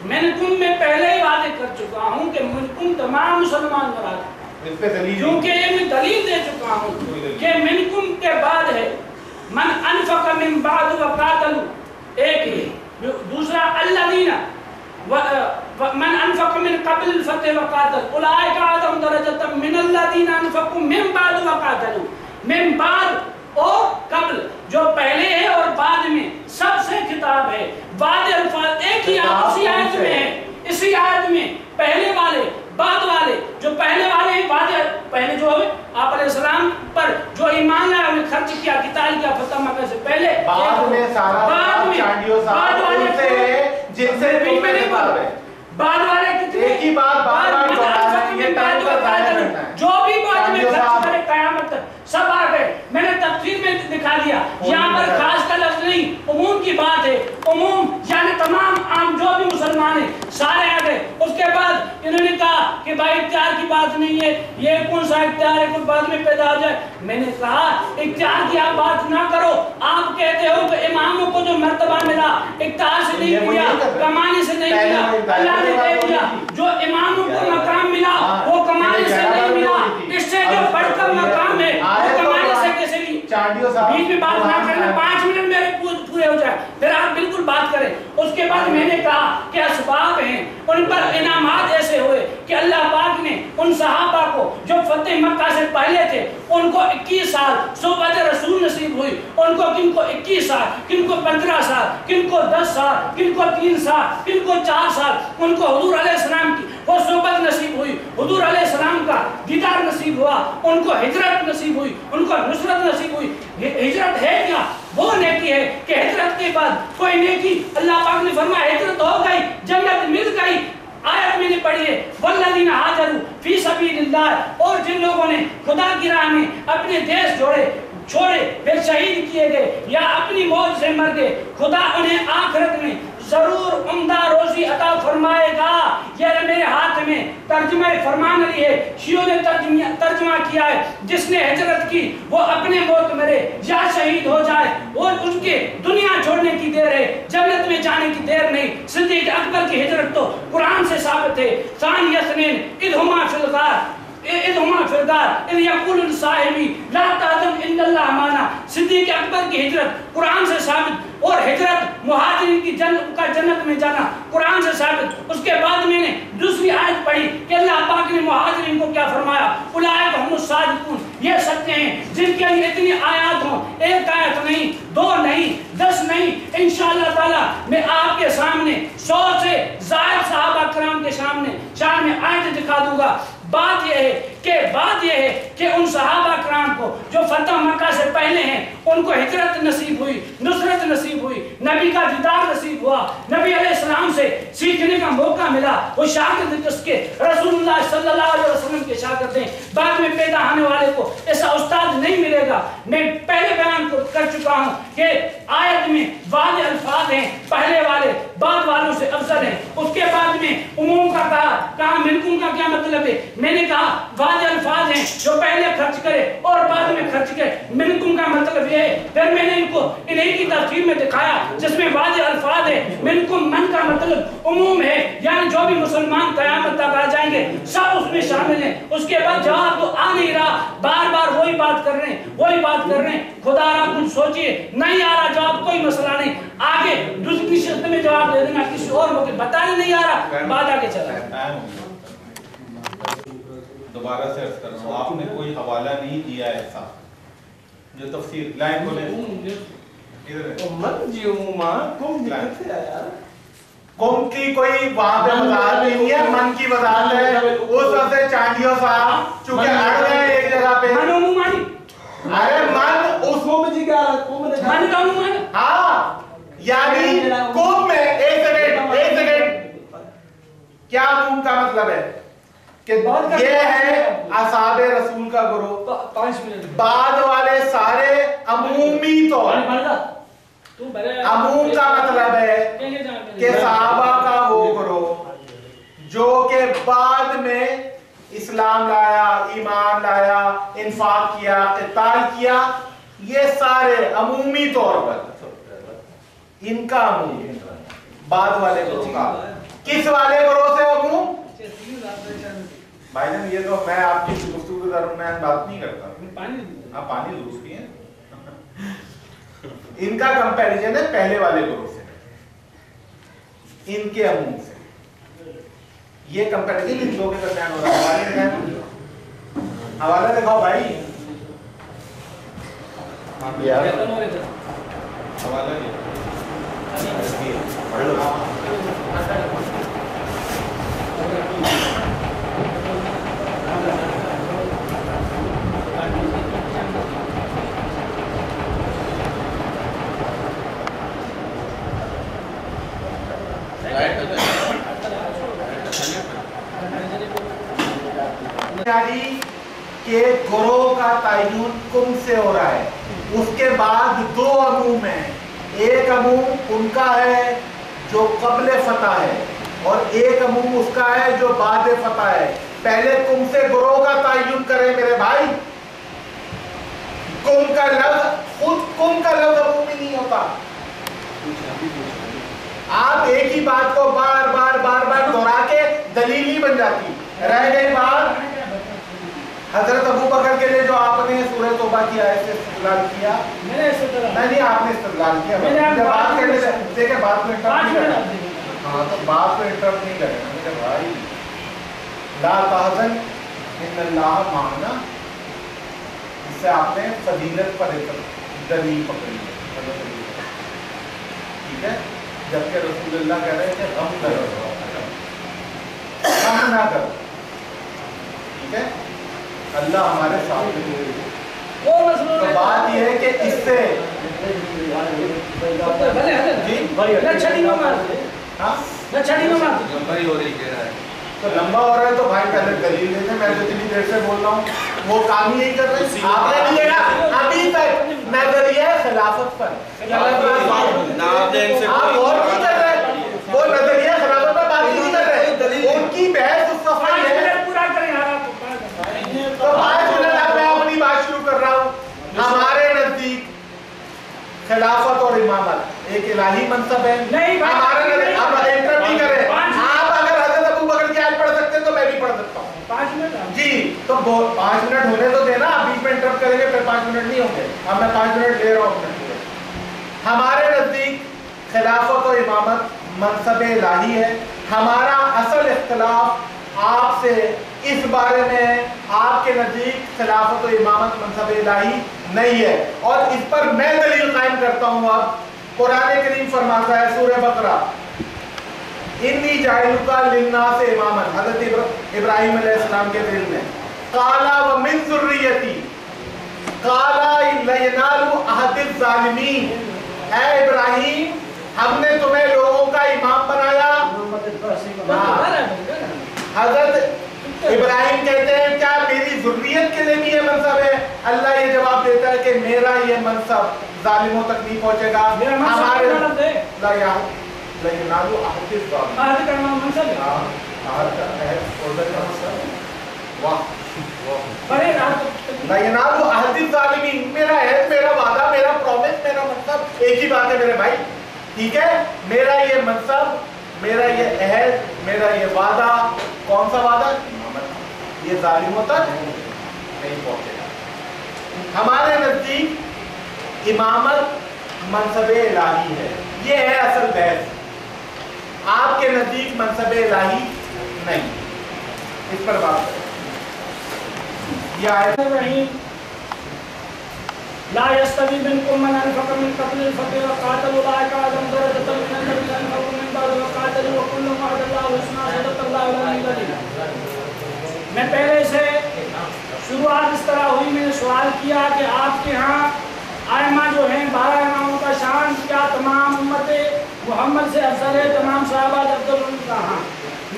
میں نے تم میں پہلے ہی وعدے کر چکا ہوں کہ مجھ تم تمام مسلمان مراد کیونکہ یہ میں دلیل دے چکا ہوں کہ من کم کے بعد ہے۔ من انفق من بعد و قاتل ایک ہی دوسرا اللہ دینا من انفق من قبل الفتح اولائے کا آدم درجتا من اللہ دینا انفق من بعد و قاتل من بعد اور قبل جو پہلے ہے اور بعد میں سب سے کتاب ہے۔ بعد الفاظ ایک ہی آپسی آیت میں ہے؟ اسی آیت میں پہلے والے بعد والے جو پہلے والے ہیں بعد پہلے جو ہے آپ علیہ السلام پر جو ایمان لائے انہیں خرچ کیا قتال کیا فتح مکہ سے پہلے بعد میں سارا بعد میں چانڈیو صاحب ان سے جن سے بیچ میں نہیں بعد ہے۔ بعد والے کتنے ایک ہی بات بار بار یہ ٹائم کا ضائع کرنا ہے۔ جو بھی بعد میں خرچ کرے قیامت تک۔ سب آ گئے۔ میں نے تفصیل میں دکھا دیا۔ یہاں پر خاص کا لفظ نہیں عموم کی بات ہے۔ عموم یعنی تمام عام جو بھی مسلمان ہیں سارے آ گئے۔ اس کے بعد انہوں نے کہا کہ بھائی اختیار کی بات نہیں ہے۔ یہ کون سا اختیار ہے؟ کچھ بعد میں پیدا ہو جائے۔ میں نے کہا اختیار کی آپ بات نہ کرو۔ آپ کہتے ہو کہ اماموں کو جو مرتبہ ملا اختیار سے نہیں ملا کمانے سے نہیں ملا۔ اللہ نے دے دیا جو اماموں کو مقام ملا وہ کمانے سے چانڈیو صاحب بیچ میں بات نہ کرنا۔ پانچ منٹ میرے پور- پورے ہو جائے۔ پھر آپ بالکل بات کریں۔ اس کے بعد میں نے کہا کہ اسباب ہیں۔ ان پر انعامات ایسے ہوئے کہ اللہ پاک نے ان صحابہ کو جو فتح مکہ سے پہلے تھے ان کو اکیس سال صحبت رسول نصیب ہوئی۔ ان کو کن کو اکیس سال کن کو پندرہ سال کن کو دس سال کن کو تین سال کن کو چار سال۔ ان کو حضور علیہ السلام کی وہ صحبت نصیب ہوئی۔ حضور علیہ السلام کا دیدار نصیب ہوا۔ ان کو ہجرت نصیب ہوئی۔ ان کو نصرت نصیب ہوئی۔ ہجرت ہے کیا؟ وہ نیکی ہے کہ ہجرت کے بعد کوئی نیکی اللہ پاک نے فرمایا ہجرت ہو گئی، جنت مل گئی، آیت میں نے پڑھی ہے والذین حاجروا فی سبیل اللہ اور جن لوگوں نے خدا کی راہ میں اپنے دیش جوڑے چھوڑے پھر شہید کیے گئے یا اپنی موت سے مر گئے، خدا انہیں آخرت میں ضرور عمدہ روزی عطا فرمائے گا۔ یہ میرے ہاتھ میں ترجمہ فرمان رہی ہے شیعوں نے ترجمہ, کیا ہے۔ جس نے ہجرت کی وہ اپنے موت مرے یا شہید ہو جائے اور اس کے دنیا چھوڑنے کی دیر ہے۔ جنت میں جانے کی دیر نہیں۔ صدیق اکبر کی ہجرت تو قرآن سے ثابت ہے۔ ثانی یسنین اذہما فی الغار۔ اذہما فی الغار اذ یقول الصاحبی لا تعظم ان اللہ مانا. صدیق اکبر کی ہجرت قرآن سے ثابت، اور ہجرت مہاجرین کی جنت کا جنت میں جانا قرآن سے ثابت. اس کے بعد میں نے دوسری آیت پڑھی کہ اللہ پاک نے مہاجرین کو کیا فرمایا؟ اولئک هم الصادقون. یہ سچے ہیں، جن کے لیے اتنی آیات ہوں، ایک آیت نہیں، دو نہیں، دس نہیں. انشاءاللہ تعالی میں آپ کے سامنے سو سے زائد صحابہ کرام کے سامنے شان میں آیت دکھا دوں گا۔ بات یہ ہے کہ بات یہ ہے کہ ان صحابہ کرام کو جو فتح مکہ سے پہلے ہیں، ان کو ہجرت نصیب ہوئی، نصرت نصیب ہوئی، نبی کا دیدار نصیب ہوا، نبی علیہ السلام سے سیکھنے کا موقع ملا، وہ شاگرد جس کے رسول اللہ صلی اللہ علیہ وسلم کے شاگرد ہیں۔ بعد میں پیدا ہونے والے کو ایسا استاد نہیں ملے گا۔ میں پہلے بیان کر چکا ہوں کہ آیت میں واضح الفاظ ہیں، پہلے والے بعد والوں سے افضل ہیں۔ اس کے بعد میں عموم کا کہا کہا، ملکوں کا کیا مطلب ہے؟ میں نے کہا واضح الفاظ ہیں جو پہلے خرچ کرے اور بعد میں خرچ کرے ملکوں کا مطلب یہ ہے۔ پھر میں نے ان کو انہیں کی تفسیر میں دکھایا جس میں واضح الفاظ ہے ملکم من کا مطلب عموم ہے یعنی جو بھی مسلمان قیامت تک آ جائیں گے، سب اس میں شامل ہیں۔ اس کے بعد جواب تو آ نہیں رہا، بار بار وہی بات کر رہے ہیں، وہی بات کر رہے ہیں۔ خدا را کچھ سوچئے، نہیں آ رہا جواب، کوئی مسئلہ نہیں۔ آگے دوسری شخص میں جواب دے دینا، کسی اور موقع بتانے نہیں آ رہا بات آگے چلا ٹائم دوبارہ سے عرض کر رہا ہوں آپ نے کوئی حوالہ نہیں دیا ایسا۔ جو تفسیر لائن بولے ہے۔ من جی عموما کم۔ سے آیا کم کی کوئی وہاں پہ وضاحت نہیں ہے من کی وضاحت ہے۔ اس وقت سے چانڈیوں صاحب چونکہ اڑ گئے ایک جگہ پہ۔ من عمومانی ارے من اس کم جی کم نے من کا عمومانی ہاں۔ یعنی کم میں ایک سیکنڈ ایک سیکنڈ کیا عموم کا مطلب ہے؟ یہ ہے اصحاب رسول کا گروہ پانچ منٹ بعد والے سارے عمومی طور عموم کا مطلب ہے کہ صحابہ کا وہ گروہ جو کہ بعد میں اسلام لایا ایمان لایا انفاق کیا قتال کیا یہ سارے عمومی طور پر ان کا عموم بعد والے گروہ کا کس والے گروہ سے عموم بھائی جان یہ تو میں آپ کی گفتگو کے درمیان بات نہیں کرتا آپ پانی دو اس کی ہیں ان کا کمپیریزن ہے پہلے والے گروہ سے ان کے عموم سے یہ کمپیریزن ان دو کے درمیان ہو رہا ہے حوالہ دکھاؤ بھائی حوالہ دیا پڑھ لو کہ گروہ کا تعین کم سے ہو رہا ہے اس کے بعد دو عموم ہیں ایک عموم ان کا ہے جو قبل فتح ہے اور ایک عموم اس کا ہے جو بعد فتح ہے۔ پہلے کم سے گروہ کا تعین کرے میرے بھائی۔ کم کا لفظ خود کم کا لفظ عمومی نہیں ہوتا۔ آپ ایک ہی بات کو بار بار بار بار دہرا کے دلیل ہی بن جاتی۔ رہ گئی بات۔ حضرت ابو بکر کے لیے جو آپ نے سورہ توبہ کی آیت سے استدلال کیا میں نے طرح نہیں آپ نے استدلال کیا۔ میں نے آپ کرنے سے دیکھیں بات میں ہاں تو بات کو انٹرپٹ نہیں کرنا میرے بھائی لا تحزن ان اللہ معنا اس سے آپ نے فضیلت پر دلیل پکڑی ہے۔ ٹھیک ہے؟ جبکہ رسول اللہ کہہ رہے ہیں کہ غم کرو۔ غم نہ کرو۔ ٹھیک ہے؟ اللہ ہمارے ساتھ ہے۔ وہ مسئلہ تو بات یہ ہے کہ اس سے ہاں؟ نہ چھڑی میں مار دے لمبائی ہو رہی کہہ رہا ہے۔ تو لمبا ہو رہا ہے تو بھائی پہلے دلیل دیں میں جو اتنی دیر سے بول رہا ہوں۔ وہ کام ہی یہی کر رہے۔ آپ نے بھی دیکھا ابھی تک نظریہ خلافت پر۔ آپ نے ان سے آپ اور نہیں کر رہے وہ نظریہ خلافت پر بات ہی نہیں کر رہے۔ ان کی بحث اس صفحہ پانچ یہ ہے۔ پورا کریں تو پانچ منٹ اب میں اپنی بات شروع کر رہا ہوں۔ ہمارے نزدیک خلافت اور امامت ایک الہی منصب ہے۔ نہیں، بھائی، ہمارے نزدیک آپ انٹر نہیں کریں پانچ- آپ اگر حضرت ابو بکر کی آیت پڑھ سکتے ہیں تو میں بھی پڑھ سکتا ہوں پانچ منٹ آپ جی تو پانچ منٹ ہونے تو دینا، آپ بیچ میں انٹرپٹ کریں گے، پھر پانچ منٹ نہیں ہوں گے۔ اب میں پانچ منٹ لے رہا ہوں۔ اپنے پورے ہمارے نزدیک خلافت و امامت منصب الہی ہے۔ ہمارا اصل اختلاف آپ سے اس بارے میں آپ کے نزدیک خلافت و امامت منصب الہی نہیں ہے۔ اور اس پر میں دلیل قائم کرتا ہوں۔ اب قرآن کریم فرماتا ہے، سورہ بقرہ۔ انی جائلکا للناس امامت حضرت ابر- ابراہیم علیہ السلام کے دل میں۔ قالا و من ذریتی قالا لینال عہد الظالمین۔ اے ابراہیم ہم نے تمہیں لوگوں کا امام بنایا۔ حضرت ابراہیم کہتے ہیں کیا میری ذریت کے لیے بھی یہ منصب ہے؟ اللہ یہ جواب دیتا ہے کہ میرا یہ منصب ظالموں تک نہیں پہنچے گا۔ میرا منصب ہمارے کتنا لفظ ہے؟ لا یا لینال عہد الظالمین آج کا نام منصب ہے آج کا عہد عہدہ کا منصب واہ پڑھے رات لا ینال عہد الظالمین میرا عہد میرا وعدہ میرا پرومس میرا منصب ایک ہی بات ہے میرے بھائی ٹھیک ہے میرا یہ منصب میرا یہ عہد میرا یہ وعدہ کون سا وعدہ یہ ظالموں تک نہیں پہنچے گا ہمارے نزدیک امامت منصب الہی ہے یہ ہے اصل بحث آپ کے نزدیک منصب الہی نہیں۔ اس پر بات کریں۔ یہ آیت الرحیم۔ لا يستوي منكم من انفق من قبل الفتح وقاتل اولئك اعظم درجة من الذين انفقوا من بعد وقاتلوا وكل وعد الله الحسنى صدق الله العلي العظيم میں پہلے سے شروعات اس طرح ہوئی، میں نے سوال کیا کہ آپ کے ہاں آئمہ جو ہیں، بارہ اماموں کا شان، کیا تمام امت محمد سے افضل ہے تمام صحابہ افضل ان کا ہاں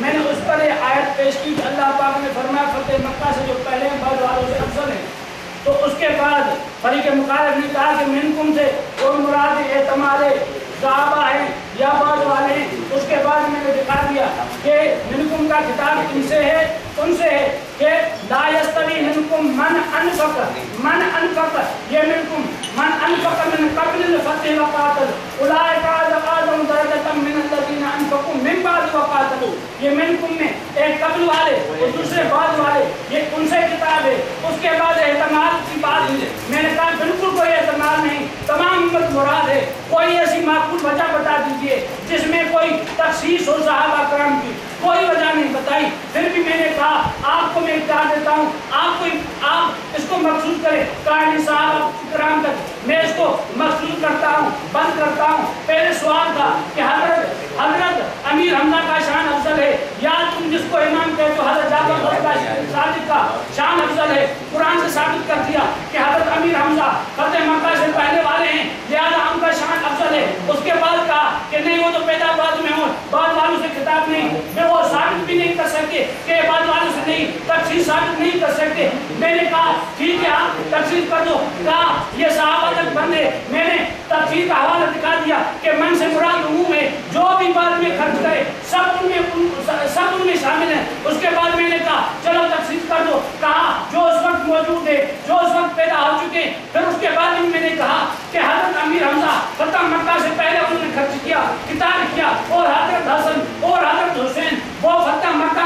میں نے اس پر یہ آیت پیش کی کہ اللہ پاک نے فرمایا، فتح مکہ سے جو پہلے ہیں بعد والوں سے افضل ہیں، تو اس کے بعد فریق مقارب نے کہا کہ منکم سے کوئی مراد اعتماد صحابہ ہیں یا بعض والے ہیں۔ اس کے بعد میں نے دکھا دیا کہ منکم کا کتاب ان سے ہے، ان سے ہے۔ کہ لا یستوی منکم من انفق من انفق، یہ منکم، من انفق من قبل الفتح وقاتل. اولئک اعظم درجۃ من الذین انفقوا، من بعد وقاتلوا. یہ منکم میں ایک قبل والے، اور دوسرے بعد والے. یہ ان سے کتاب ہے، اس کے بعد اعتماد کی بات ہے. میں نے کہا بالکل کوئی اعتماد نہیں، تمام امت مراد ہے. کوئی ایسی معقول وجہ بتا دیجیے، جس میں کوئی تخصیص ہو صحابہ کرام کی کوئی وجہ نہیں بتائی. پھر بھی میں نے کہا آپ کو میں اختیار دیتا ہوں، آپ کو آپ اس کو مخصوص کریں۔ کہانی صاحب کرام تک میں اس کو مخصوص کرتا ہوں بند کرتا ہوں۔ پہلے سوال تھا کہ حضرت حضرت امیر حمزہ کا شان افضل ہے؟ یا تم جس کو امام کہتے ہو حضرت جعفر کا صادق کا شان افضل ہے؟ قرآن سے ثابت کر دیا کہ حضرت امیر حمزہ فتح مکہ سے پہلے والے ہیں لہذا ان کا شان افضل ہے۔ اس کے بعد کہا کہ نہیں وہ تو پیدا بعد میں ہو بعد والوں سے خطاب نہیں۔ میں وہ ثابت بھی نہیں کر سکتے کہ بعد والوں سے نہیں تفصیل ثابت نہیں کر سکتے میں نے کہا ٹھیک ہے آپ تفصیل کر دو کہا یہ صحابہ تک بندے، میں نے تفصیل کا حوالہ دکھا دیا کہ من سے مراد عموم ہے، جو بھی بعد میں خرچ کرے، سب ان میں، سب ان میں شامل ہیں۔ اس کے بعد میں نے کہا، چلو تفصیل کر دو۔ کہا، جو اس وقت موجود ہے، جو اس وقت پیدا ہو چکے ہیں پھر اس کے بعد ان میں نے کہا کہ حضرت امیر حمزہ فتح مکہ سے پہلے انہوں نے خرچ کیا، کتاب کیا، اور حضرت حسن اور حضرت حسین، وہ فتح مکہ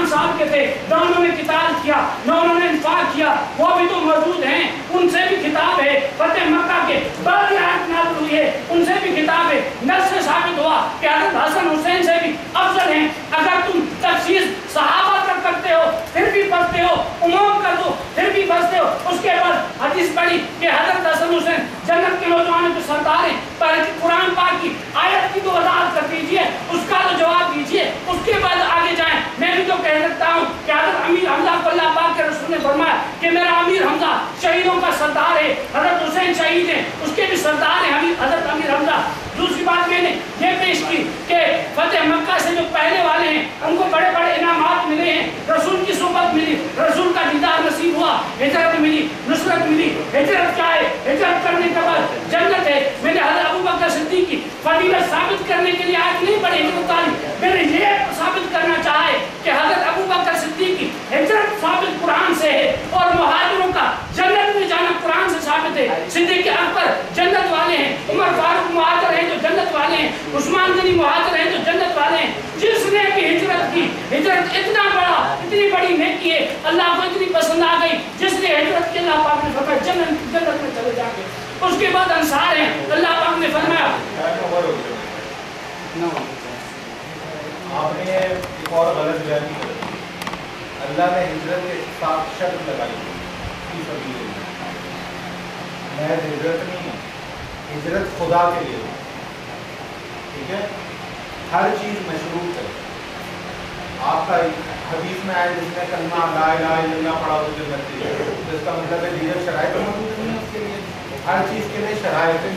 امام صاحب کے تھے، نہ انہوں نے قتال کیا، نہ انہوں نے انفاق کیا، وہ بھی تو موجود ہیں، ان سے بھی خطاب ہے، فتح مکہ کے بعد آیت نازل ہوئی ہے ان سے بھی خطاب ہے نفس سے ثابت ہوا کہ حضرت حسن حسین سے بھی افضل ہیں۔ اگر تم تفسیر صحابہ تک کرتے ہو، پھر بھی پڑھتے ہو عموم کر دو، پھر بھی پڑھتے ہو، اس کے بعد حدیث پڑھی کہ حضرت حسن حسین جنت کے نوجوان جو سردار ہیں، پر قرآن پاک کی آیت کی تو وضاحت کر دیجیے، اس کا تو جواب دیجیے، اس کے بعد آگے جائیں۔ میں بھی تو کہ کہہ سکتا ہوں کہ حضرت امیر حمزہ کو اللہ پاک کے رسول نے فرمایا کہ میرا امیر حمزہ شہیدوں کا سردار ہے، حضرت حسین شہید ہیں۔ اس کے بھی سردار ہیں حضرت امیر حمزہ۔ دوسری بات میں نے یہ پیش کی کہ فتح مکہ سے جو پہلے والے ہیں، ان کو بڑے بڑے انعامات ملے ہیں۔ رسول کی صحبت ملی، رسول کا دیدار نصیب ہوا، ہجرت ملی، نصرت ملی، ہجرت کیا ہے؟ ہجرت کرنے کے بعد جنت ہے۔ میں نے حضرت ابو بکر صدیق کی فضیلت ثابت کرنے کے لیے آج نہیں پڑھی ہجرت میں نے یہ ثابت کرنا چاہا ہے کہ حضرت ابو بکر صدیق کی ہجرت ثابت قرآن سے ہے اور مہاجروں کا جنت میں جانا قرآن سے ثابت ہے۔ صدیق اکبر جنت والے ہیں۔ عمر فاروق مہاجر ہیں جو جنت والے ہیں۔ عثمان غنی مہاجر ہیں جو جنت والے ہیں۔ جس نے بھی ہجرت کی، ہجرت اتنا بڑا، اتنی بڑی نیکی ہے، اللہ کو اتنی پسند آ گئی، جس نے ہجرت کی اللہ پاک نے فرمایا، جنت جنت میں چلے جائیں گے اس کے بعد انصار ہیں۔ اللہ پاک نے فرمایا آپ نے ایک اور غلط بیانی کری اللہ نے ہجرت کے ساتھ شرط لگائی فی سبیل اللہ۔ میں ہجرت نہیں ہوں۔ ہجرت خدا کے لیے۔ ٹھیک ہے؟ ہر چیز مشروط ہے۔ آپ کا حدیث میں آئے جس نے کلمہ لا الہ الا اللہ پڑھا تو جنت کے لیے تو اس کا مطلب ہے دیگر شرائط موجود نہیں ہے اس کے لیے۔ ہر چیز کے لیے شرائط ہے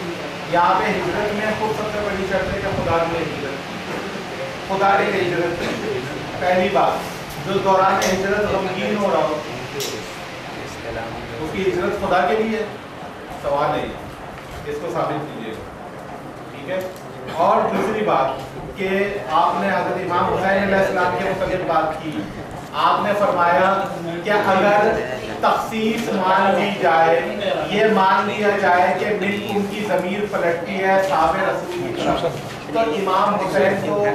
یہاں پہ ہجرت میں خود سب سے بڑی شرط ہے کہ خدا نے ہجرت۔ کی خدا نے ہجرت پہلی بات، جو دوران ہجرت غمگین ہو رہا ہو۔ اس کی ہجرت خدا کے لیے سوال نہیں۔ اس کو ثابت کیجیے ٹھیک ہے؟ اور دوسری بات کہ آپ نے حضرت امام حسین علیہ السلام کے متعلق بات کی۔ آپ نے فرمایا کہ اگر تخصیص مان لی جائے، یہ مان لیا جائے کہ مل ان کی ضمیر پلٹتی ہے صحابہ رسول کی طرف۔ تو امام حسین تو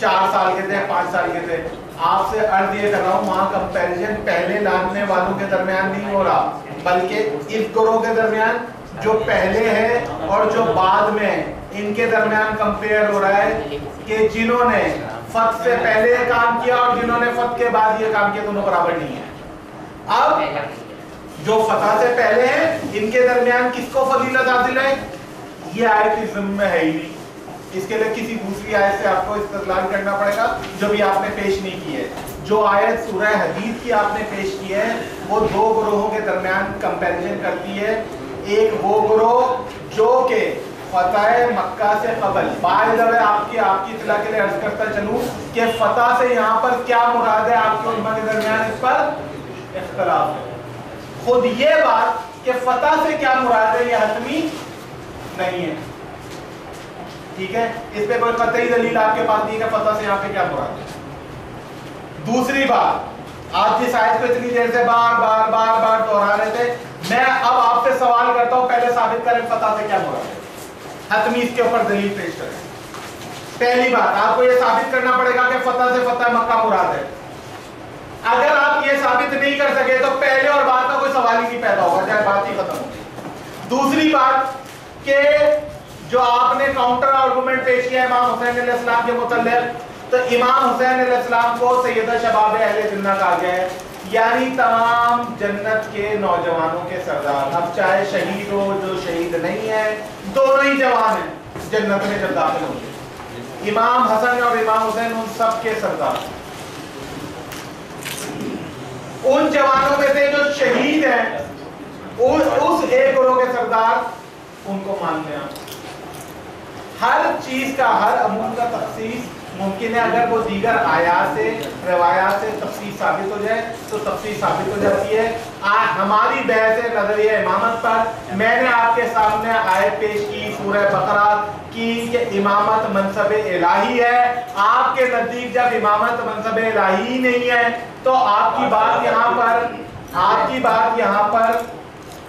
چار سال کے تھے، پانچ سال کے تھے۔ آپ سے عرض یہ کر رہا ہوں، وہاں کمپیریزن پہلے لاننے والوں کے درمیان نہیں ہو رہا، بلکہ اس گروہ کے درمیان جو پہلے ہے اور جو بعد میں ان کے درمیان کمپیئر ہو رہا ہے کہ جنہوں نے فتح سے پہلے یہ کام کیا اور جنہوں نے فتح کے بعد یہ کام کیا، دونوں برابر نہیں ہے اب جو فتح سے پہلے ہیں، ان کے درمیان کس کو فضیلت حاصل ہے؟ یہ آیت اس ضمن میں ہے ہی نہیں۔ اس کے لیے کسی دوسری آیت سے آپ کو استدلال کرنا پڑے گا جو بھی آپ نے پیش نہیں کی ہے۔ جو آیت سورہ حدید کی آپ نے پیش کی ہے، وہ دو گروہوں کے درمیان کمپیریزن کرتی ہے۔ ایک وہ گروہ جو کہ فتح مکہ سے قبل بائی آپ کی آپ کی اطلاع کے لیے عرض کرتا چلوں کہ فتح سے یہاں پر کیا مراد ہے آپ کے علماء کے درمیان اس پر اختلاف ہے۔ خود یہ بات کہ فتح سے کیا مراد ہے، یہ حتمی نہیں ہے۔ ٹھیک ہے؟ اس پہ کوئی قطعی دلیل آپ کے پاس نہیں ہے کہ فتح سے یہاں پہ کیا مراد ہے۔ دوسری بات، آپ جس آیت کو اتنی دیر سے بار بار بار بار دہرا رہے تھے، میں اب آپ سے سوال کرتا ہوں، پہلے ثابت کریں فتح سے کیا مراد ہے۔ حتمی اس کے اوپر دلیل پیش کریں۔ پہلی بات، آپ کو یہ ثابت کرنا پڑے گا کہ فتح سے فتح مکہ مراد ہے۔ اگر آپ یہ ثابت نہیں کر سکے تو پہلے اور بعد کا کوئی سوال ہی نہیں پیدا ہوگا، چاہے بات ہی ختم ہو۔ دوسری بات کہ جو آپ نے کاؤنٹر آرگومنٹ پیش کیا امام حسین علیہ السلام کے متعلق، تو امام حسین علیہ السلام کو سیدہ شباب اہل جنہ کہا گیا ہے۔ یعنی تمام جنت کے نوجوانوں کے سردار۔ اب چاہے شہید ہو، جو شہید نہیں ہے، دونوں ہی جوان ہیں۔ جنت میں جب داخل ہوں گے۔ امام حسن اور امام حسین ان سب کے سردار ان جوانوں میں سے جو شہید ہیں اس ایک گروہ کے سردار ان کو مانتے ہیں۔ ہر چیز کا، ہر امور کا تخصیص ممکن ہے۔ اگر وہ دیگر آیات سے، روایات سے تفصیل ثابت ہو جائے، تو تفصیل ثابت ہو جاتی ہے۔ ہماری بحث نظریہ امامت پر۔ میں نے آپ کے سامنے آیت پیش کی، سورہ بقرہ کی، کہ امامت منصب الہی ہے۔ آپ کے نزدیک جب امامت منصب الہی نہیں ہے، تو آپ کی بات یہاں پر، آپ کی بات یہاں پر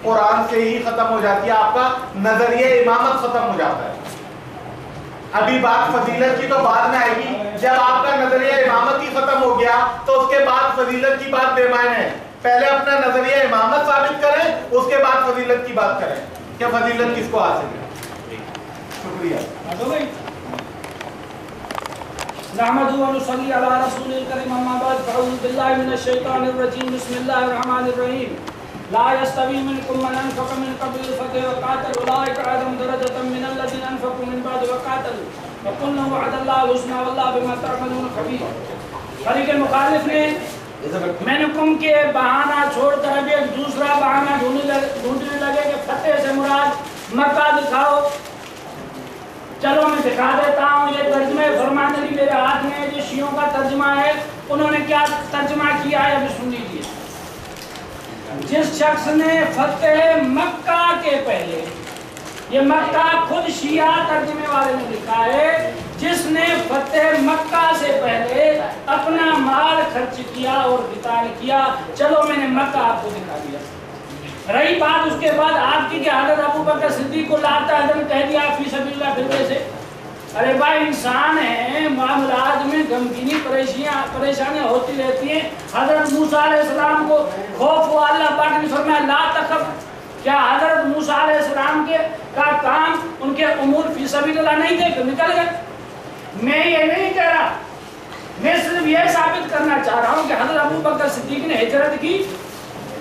قرآن سے ہی ختم ہو جاتی ہے۔ آپ کا نظریہ امامت ختم ہو جاتا ہے۔ ابھی بات فضیلت کی تو بعد میں آئے گی۔ جب آپ کا نظریہ امامت کی ختم ہو گیا تو اس کے بعد فضیلت کی بات بے معنی ہے۔ پہلے اپنا نظریہ امامت ثابت کریں، اس کے بعد فضیلت کی بات کریں۔ کہ فضیلت کس کو حاصل ہے؟ شکریہ۔ نحمد و نصلي على رسول الكريم اما بعد، فاعوذ بالله من الشيطان الرجيم بسم الله الرحمن الرحيم لا يستوي منكم من انفق من قبل الفتح وقاتل اولئك اعظم درجة من الذين انفقوا من بعد وقاتلوا. وقلنا وعد الله الحسنى والله بما تعملون خبير. فریق مخالف نے، منکم کے بہانہ چھوڑ کر ابھی ایک دوسرا بہانہ ڈھونڈنے لگے کہ فتح سے مراد مکہ دکھاؤ۔ چلو میں دکھا دیتا ہوں، یہ ترجمہ فرمان میرے ہاتھ میں جو شیعوں کا ترجمہ ہے، انہوں نے کیا ترجمہ کیا ہے؟ ابھی سن لیجیے جس شخص نے فتح مکہ کے پہلے، یہ مکہ خود شیعہ ترجمے والے نے لکھا ہے، جس نے فتح مکہ سے پہلے اپنا مال خرچ کیا اور قتال کیا، چلو میں نے مکہ آپ کو دکھا دیا۔ رہی بات اس کے بعد آپ کی کہ حضرت ابو بکر صدیق کو لاتا حضرت کہہ دیا، فی سبیل اللہ فرقے سے ارے بھائی، انسان ہیں معاملات میں غمگینی، پریشیاں، پریشانیاں ہوتی رہتی ہیں۔ حضرت موسیٰ علیہ السلام کو خوف ہوا، اللہ پاک نے فرمایا، لا تخف۔ کیا حضرت موسیٰ علیہ السلام کے کا کام ان کے امور فی سبیل اللہ نہیں تھے؟ کہ نکل گئے؟ میں یہ نہیں کہہ رہا، میں صرف یہ ثابت کرنا چاہ رہا ہوں کہ حضرت ابو بکر صدیق نے ہجرت کی۔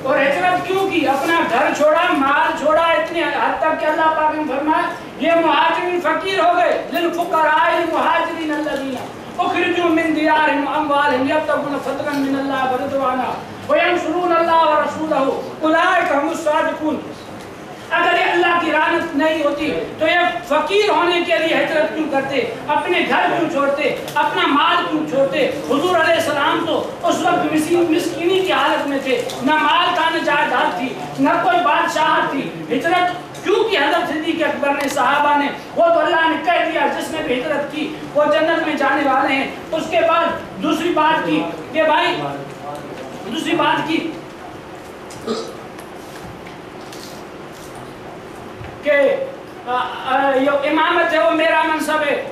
اور ہجرت کیوں کی اپنا گھر چھوڑا، مال چھوڑا، اتنے حد تک کہ اللہ پاک نے فرمایا، یہ مہاجرین فقیر ہو گئے للفقراء المہاجرین الذین اخرجوا من دیارهم واموالهم یبتغون فضلا من اللہ ورضوانا وینصرون اللہ ورسولہ. اولئک هم الصادقون. اگر یہ اللہ کی رانت نہیں ہوتی تو یہ فقیر ہونے کے لیے ہجرت کیوں کرتے؟ اپنے گھر کیوں چھوڑتے؟ اپنا مال کیوں چھوڑتے؟ حضور علیہ السلام تو اس وقت مسکینی کی حالت میں تھے۔ نہ مال کا نہ جائیداد تھی، نہ کوئی بادشاہت تھی۔ ہجرت کیوں کی حضرت صدیق اکبر نے، صحابہ نے؟ وہ تو اللہ نے کہہ دیا، جس نے بھی ہجرت کی، وہ جنت میں جانے والے ہیں۔ اس کے بعد دوسری بات کی کہ بھائی، دوسری بات کی۔ کہ یہ امامت ہے، وہ میرا منصب ہے۔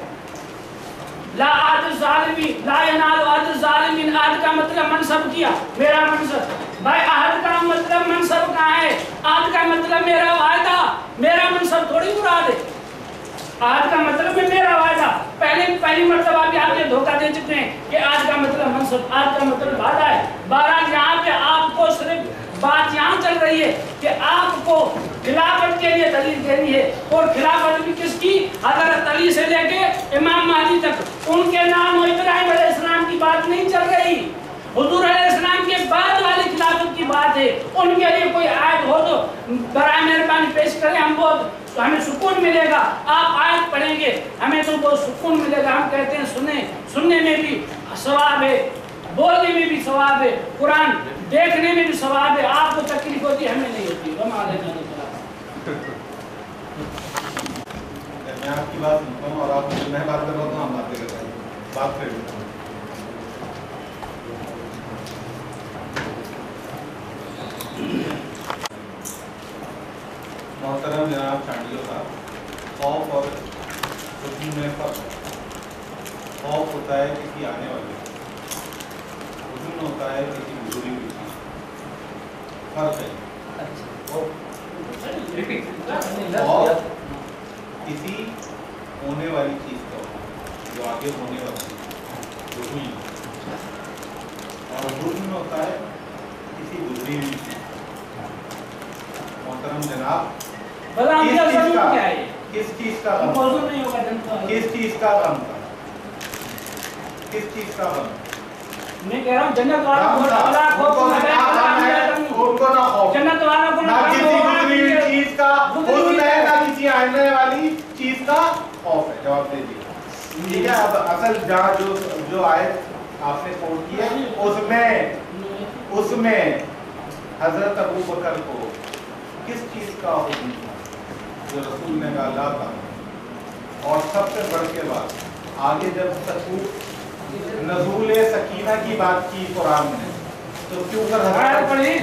لا آد ظالمی لا ینال آد ظالمین آد کا مطلب منصب کیا؟ میرا منصب۔ بھائی آد کا مطلب منصب کہاں ہے؟ آد کا مطلب میرا وعدہ۔ میرا منصب تھوڑی مراد ہے۔ آج کا مطلب ہے میرا وعدہ۔ پہلے، پہلی مرتبہ بھی آپ یہ دھوکہ دے چکے ہیں کہ آج کا مطلب منصب آج کا مطلب وعدہ ہے۔ بہرحال یہاں پہ آپ کو صرف بات یہاں چل رہی ہے کہ آپ کو خلافت کے لیے دلیل دینی ہے اور خلافت بھی کس کی؟ حضرت علی سے لے کے امام مہدی تک۔ ان کے نام و ابراہیم علیہ السلام کی بات نہیں چل رہی۔ حضور علیہ السلام کے بعد والی خلافت کی بات ہے۔ ان کے لیے کوئی آیت ہو تو برائے مہربانی پیش کریں۔ ہم بہت تو ہمیں سکون ملے گا۔ آپ آیت پڑھیں گے۔ ہمیں تو بہت سکون ملے گا۔ ہم کہتے ہیں سنیں۔ سننے میں بھی ثواب ہے۔ بولنے میں بھی ثواب ہے۔ قرآن دیکھنے میں بھی ثواب ہے، آپ کو تکلیف ہوتی ہے، ہمیں نہیں ہوتی۔ ہم علیہ السلام میں آپ کی بات سنتا ہوں اور آپ میں بات کر رہا ہوں، ہم باتیں کر رہے ہیں بات کر لیتا ہوں محترم جناب چانڈیو صاحب، خوف اور خوشی میں فرق۔ خوف ہوتا ہے کسی آنے والے حزن ہوتا ہے کسی گزری ہوئی فرق ہے خوف کسی ہونے والی چیز کا جو آگے ہونے والی جو ہوئی۔ اور حزن ہوتا ہے کسی گزری ہوئی چیز۔ محترم جناب بلا ہم کس چیز کا؟ کس چیز کا غم؟ چیز کا؟ کس چیز کا غم؟ میں کہہ رہا ہوں جنت والوں کو نہ نہ خوف۔ جنت والوں کو نہ کسی گزری چیز کا حزن ہے نہ کسی آنے والی چیز کا خوف ہے۔ جواب دے دیجیے ٹھیک ہے اب اصل جہاں جو جو آیت آپ نے کوٹ کی ہے اس میں اس میں حضرت ابو بکر کو کس چیز کا حکم تھا؟ جو رسول نے کہا تھا اور سب سے بڑھ کے بات آگے جب سکوت نزول سکینہ کی بات کی قرآن نے تو کیوں کر حضرت پڑھی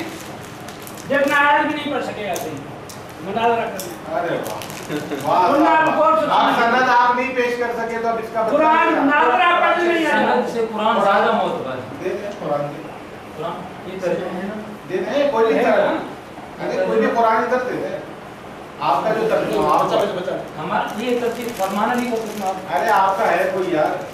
جتنا آیت بھی نہیں پڑھ سکے گا صحیح مناظرہ کرنا ارے واہ۔ واہ سند آپ نہیں پیش کر سکے تو اب اس کا قرآن آپ۔ ناظرہ پڑھ نہیں ہے سند سے قرآن زیادہ معتبر ہے۔ دے دیں قرآن دے قرآن یہ ترجمہ ہے نا۔ دے کوئی نہیں؟ ارے کوئی نہیں قرآن ادھر دے دیں آپ کا جو ترجمہ آپ کا- ہمارا یہ تفسیر فرمانا نہیں کو کچھ آپ ارے آپ کا ہے کوئی یار۔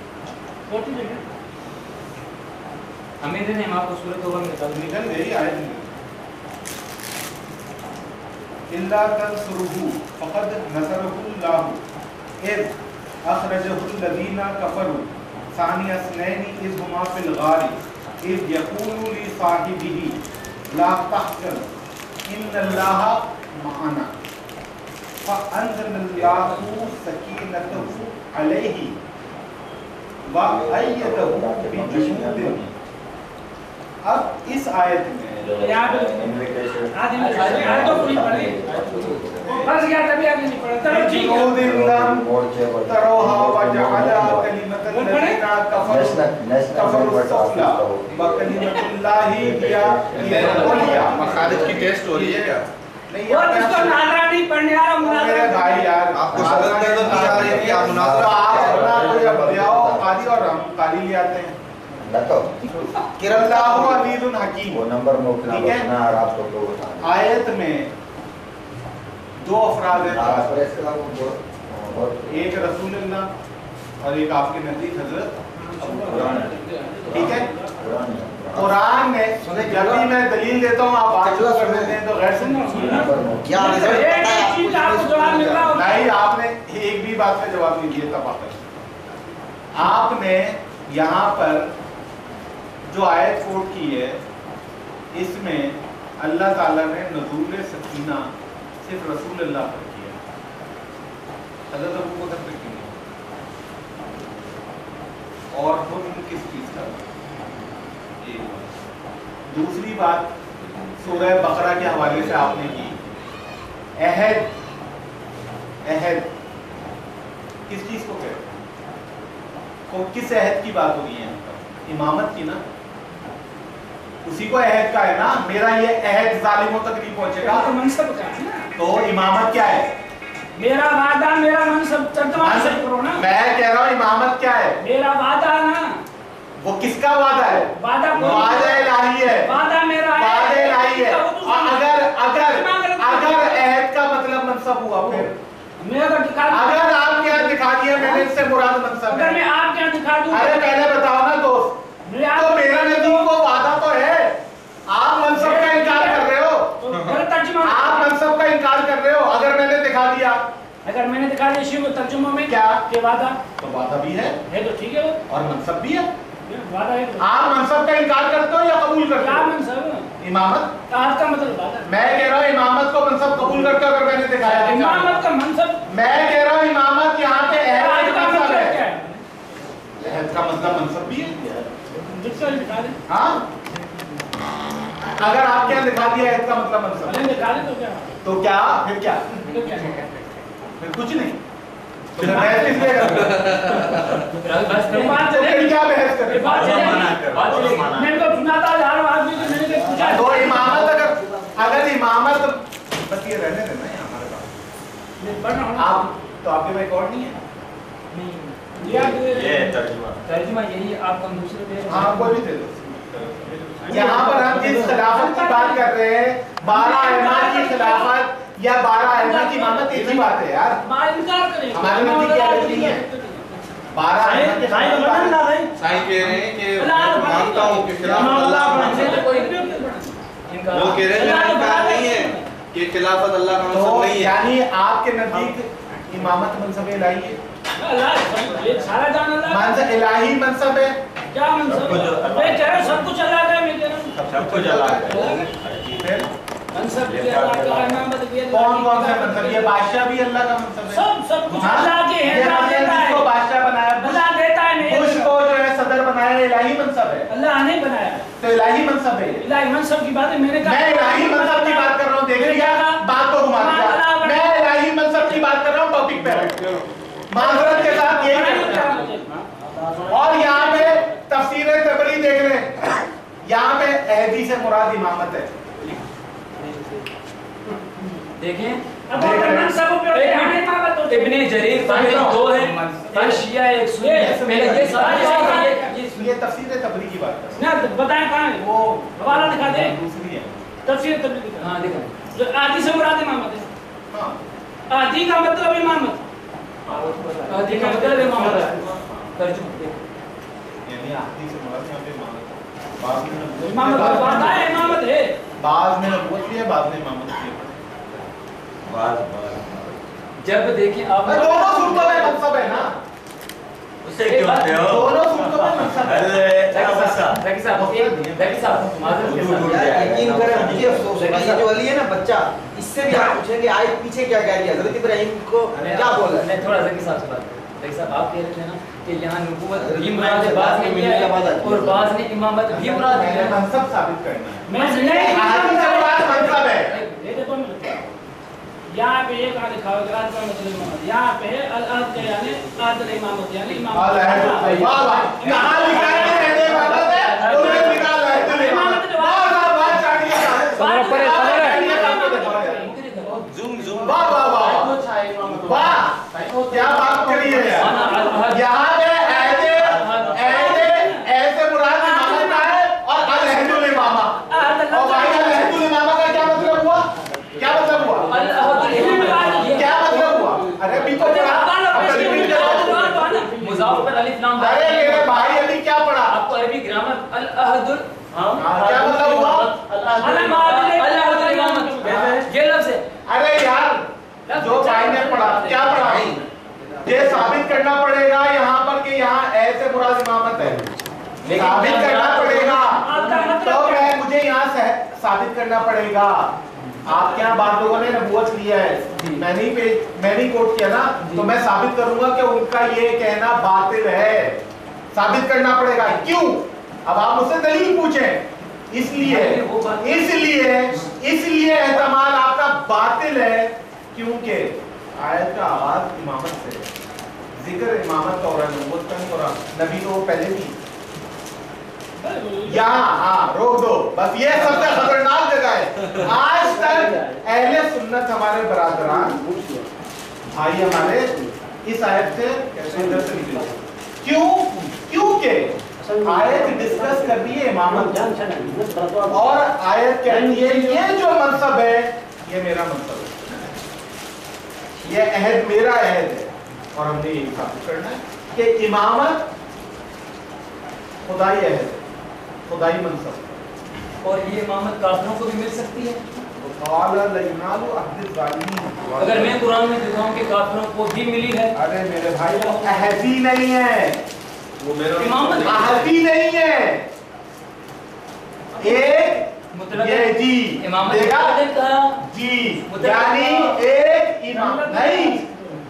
ہمیں دیں ہم آپ کو سورت اوبر میں تلمی کر دیں یہی آیت میں اللہ تنصرہو فقد نصرہو اللہ اذ اخرجہو الذین کفرو ثانی اسنینی اذ ہما فی الغاری اذ یکونو لی صاحبی لا تحکر ان اللہ معنی فانزل اللہ سکینتہو علیہی اب اس آیت مخارج کی ٹیسٹ ہو رہی ہے کیا؟ دو آیت میں دو افراد ہیں۔ ایک رسول اللہ اور ایک آپ کے نزدیک حضرت ٹھیک ہے۔ قرآن میں جب بھی میں دلیل دیتا ہوں آپ بات شروع کر دیتے ہیں تو غیر سنیں۔ نہیں آپ نے ایک بھی بات کا جواب نہیں دیا تھا آپ نے یہاں پر جو آیت کوٹ کی ہے اس میں اللہ تعالیٰ نے نزول سکینہ صرف رسول اللہ پر کیا۔ حضرت ابو کو پر کیوں اور حکم کس چیز کا دوسری بات سورہ بقرہ کے حوالے سے آپ نے کی۔ عہد عہد کس چیز کو کہتے کس عہد کی بات ہو رہی ہے امامت کی نا؟ اسی کو عہد کا ہے نا؟ میرا یہ عہد ظالموں تک نہیں پہنچے گا۔ تو امامت کیا ہے؟ میرا وعدہ میرا منصب ترجمہ کرو نا۔ میں کہہ رہا ہوں امامت کیا ہے؟ میرا وعدہ نا۔ وہ کس کا وعدہ ہے؟ وعدہ الہی ہے وعدہ میرا ہے وعدہ الہی ہے۔ اگر اگر اگر عہد کا مطلب منصب ہوا پھر۔ اگر آپ کے یہاں دکھا دیا میں نے اس سے مراد منصب ہے۔ اگر میں آپ کے یہاں دکھا دوں۔ ارے پہلے بتاؤ نا دوست۔ تو میرا نبی کو وعدہ تو ہے۔ آپ منصب کا انکار کر رہے ہو۔ آپ منصب کا انکار کر رہے ہو۔ اگر میں نے دکھا دیا۔ اگر میں نے دکھا دیا شیو ترجمہ میں کیا؟ کہ وعدہ تو وعدہ بھی ہے۔ تو ٹھیک ہے اور منصب بھی ہے۔ آپ منصب کا انکار کرتے ہو یا قبول کرتے ہو؟ امامت۔ میں کہہ رہا ہوں امامت کو منصب قبول کرتے ہو اگر میں نے دکھایا امامت کا منصب؟ میں کہہ رہا ہوں امامت یہاں پہ اہد کا منصب ہے۔ اہد کا مطلب منصب بھی ہے؟ ہاں؟ اگر آپ کیا دکھا دیا اہد کا منصب۔ تو کیا؟ پھر کیا؟ پھر کچھ نہیں۔ اگر امامت بس یہ رہنے دینا ہے ہمارے پاس آپ تو آپ کے ریکارڈ نہیں ہے ترجمہ یہی آپ کو یہاں پر ہم جس خلافت کی بات کر رہے ہیں بارہ احمد کی خلافت یا بارہ احمد امامت ایک ہی بات ہے یار۔ ہمارے بھی کیا غلطی ہے؟ بارہ سائن کہہ رہے ہیں کہ مانتا ہوں کہ اللہ وہ کہہ رہے ہیں کہ نہیں ہے کہ خلافت اللہ کا منصب نہیں ہے۔ یعنی آپ کے نزدیک امامت منصب الہی ہے۔ منصب الہی منصب ہے۔ کیا منصب؟ ہے سب کچھ اللہ کا ہے سب کچھ اللہ کا ہے۔ کون کون سا منصب مطلب؟ یہ بادشاہ بھی اللہ کا ہاں؟ مطلب منصب ہے۔ اللہ نے بنایا۔ میں معذرت کے ساتھ اور یہاں پہ تفسیر تبری دیکھ رہے ہیں۔ یہاں پہ اہدی سے مراد امامت ہے۔ ہے۔ ابن جریر دو ہے ایک شیعہ ہے ایک سنی پہلے یہ ساتھ یہ تفسیر تبری کی بات بتائیں کہاں ہے وہ حوالہ دکھا دیں۔ دوسری ہے۔ تفسیر ہاں دیکھیں۔ جو آدھی سے مراد امامت ہے۔ ہاں۔ آدھی کا مطلب امامت آدھی کا مطلب امامت ہے ترجمہ دیکھیں۔ یعنی آخری سے مراد یہاں پہ امامت ہے۔ بعض میں نبوت ہے، بعض میں- نبوت بھی ہے۔ بعض میں امامت بھی ہے۔ جب دیکھیں آپ دونوں صورتوں میں منصب ہے نا۔ اسے کیوں ہوتے ہو؟ دونوں صورتوں میں منصب ہے۔ ذکی صاحب ذکی صاحب معذرت کے ساتھ۔ یقین کریں مجھے افسوس ہے یہ جو علی ہے نا بچہ اس سے بھی آپ پوچھیں گے آئے پیچھے کیا کہہ رہی ہے؟ حضرت ابراہیم کو کیا بولا میں تھوڑا ذکی صاحب سے بات ذکی صاحب آپ کہہ رہے تھے نا کہ یہاں نبوت بھی مراد ہے بعض نے ہے اور بعض نے امامت بھی مراد ہے۔ منصب ثابت کرنا ہے۔ میں نہیں منصب ہے۔ یہاں پہ ایک آدھ کھاؤ گراد کا مطلب امامت یہاں پہ الہد کے یعنی عادل امامت یعنی امامت اللہ واہ واہ کہاں لکھا ہے کہ کہتے ہیں امامت ہے تم نے لکھا ہے تو امامت واہ واہ واہ چاڑیے سمرا پڑے، زوم زوم واہ واہ واہ واہ۔ کیا بات کری ہے۔ یار یہاں پہ ایسے ایسے ایسے مراد امامت کا ہے اور الحمد الامامہ اور بھائی الحمد الامامہ کا کیا مطلب ہوا کیا مطلب ہوا کیا مطلب ہوا ارے ابھی تو پڑھا اب repeat کرو۔ مضاف پر الف نام ارے میرے بھائی ابھی کیا پڑھا آپ کو عربی گرامر العہد ال ہاں، کیا مطلب ہوا؟ العہد الامامت یہ لفظ ہے۔ ارے یار جو بھائی نے پڑھا کیا پڑھا؟ یہ ثابت کرنا پڑے گا یہاں پر کہ یہاں ایسے مراد امامت ہے۔ ثابت کرنا پڑے گا۔ تو میں مجھے یہاں سے ثابت کرنا پڑے گا۔ آپ کے یہاں بعض لوگوں نے نبوت لیا ہے۔ میں پیش میں نہیں کوٹ کیا نا۔ تو میں ثابت کروں گا کہ ان کا یہ کہنا باطل ہے۔ ثابت کرنا پڑے گا۔ کیوں؟ اب آپ مجھ سے دلیل پوچھیں۔ اس لیے اس لیے اس لیے احتمال آپ کا باطل ہے کیونکہ آیت کا آغاز امامت سے ذکر امامت کا ہو رہا ہے نبوت کا ہو رہا نبی تو پہلے تھی یہاں ہاں روک دو۔ بس یہ سب سے خطرناک جگہ ہے۔ آج تک اہل سنت ہمارے برادران بھائی ہمارے اس آیت سے اندر سے نکلے؟ کیوں؟ کیونکہ آیت ڈسکس کر رہی ہے امامت۔ اور آیت کہتی ہے یہ جو منصب ہے یہ میرا منصب ہے۔ یہ عہد میرا عہد ہے۔ اور ہم نے یہ ثابت کرنا ہے کہ امامت خدائی عہد ہے خدائی منصب اور یہ امامت کافروں کو بھی مل سکتی ہے؟ اگر میں قرآن میں دکھاؤں کہ کافروں کو بھی ملی ہے؟ ارے میرے بھائی وہ عہدی نہیں ہے۔ امامت عہدی نہیں ہے۔ ایک مطلق یہ جی۔ امامت جی۔ مطلق یعنی۔ ایک امام نہیں۔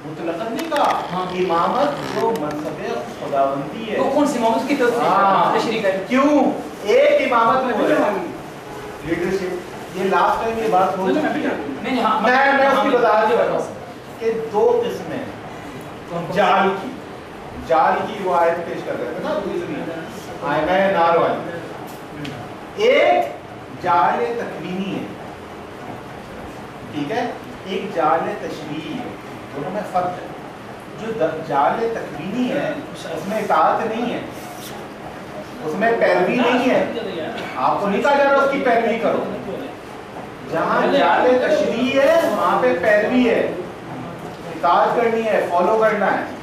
مطلق نہیں کہا۔ امامت جو منصب خداوندی ہے۔ تو کون سی امامت کی تصریح ہاں۔ تشریح کریں کیوں؟ ایک امامت میں لیڈرشپ۔ یہ لاسٹ ٹائم یہ بات ہو چکی ہے۔ میں میں اس کی ہاں، وضاحت مجھے کر رہا بتاؤ۔ ہوں کہ دو قسمیں جال کی۔ جال کی وہ آیت پیش کر رہے تھے نا دوسری آئے میں نار والی۔ ایک جال تکوینی ہے۔ ٹھیک ہے؟ ایک جال تشریحی ہے۔ دونوں میں فرق ہے۔ جو جال تکوینی ہے، اس میں اطاعت نہیں ہے۔ اس میں پیروی نہیں ہے۔ آپ کو نہیں کہا جا رہا اس کی پیروی کرو۔ جہاں جال تشریح ہے، وہاں پہ پیروی ہے۔ اطاعت کرنی ہے فالو کرنا ہے۔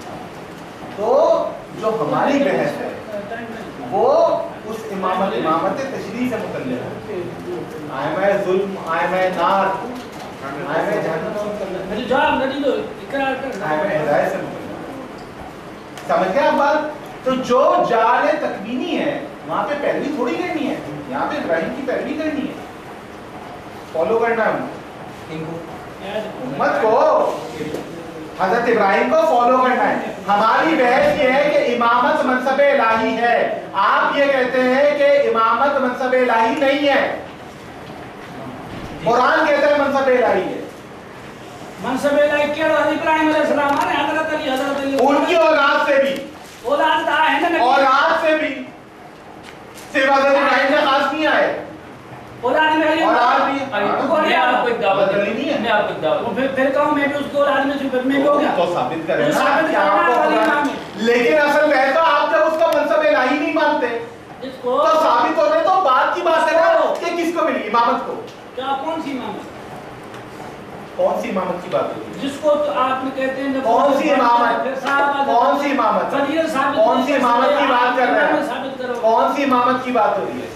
تو جو ہماری بحث ہے وہ اس امامت امامت تشریح سے متعلق ہے۔ آئے میں ظلم آئے میں نار آئے میں جہنم سے متعلق ہے۔ جواب نہیں دو اقرار کر آئے میں ہدایت سے متعلق سمجھ گئے آپ بات؟ تو جو جال تکوینی ہے وہاں پہ پیروی تھوڑی کرنی ہے۔ یہاں پہ ابراہیم کی پیروی کرنی ہے۔ فالو کرنا ہے۔ ان کو۔ امت کو حضرت ابراہیم کو فالو کرنا ہے۔ ہماری بحث یہ ہے کہ امامت منصب الہی ہے۔ آپ یہ کہتے ہیں کہ امامت منصب الہی نہیں ہے۔ قرآن کہتا ہے منصب الہی ہے۔ منصب الہی کیڑا ابراہیم علیہ السلام آنے حضرت علی حضرت علی۔ ان کی اولاد سے بھی۔ اولاد نا نبی۔ اولاد سے بھی۔ صرف حضرت ابراہیم سے خاص نہیں آئے۔ اولاد میں علی میں آپ کو ایک دعوت ہے؟ میں آپ کو ایک دعوت پھر پھر کہوں میں بھی اس کو میں سے میں بھی ہو گیا تو ثابت کریں نا کہ آپ کو ہے لیکن اصل میں تو آپ جب اس کا منصب الہی نہیں مانتے اس کو تو ثابت ہونے تو بات کی بات ہے نا کہ کس کو ملی؟ امامت کو. کیا کون سی امام ہے کون سی امامت کی بات ہوئی جس کو تو آپ نے کہتے ہیں کون سی امامت؟ کون سی امامت؟ کون سی امامت کی بات کر رہے ہیں؟ کون سی امامت کی بات ہو رہی ہے؟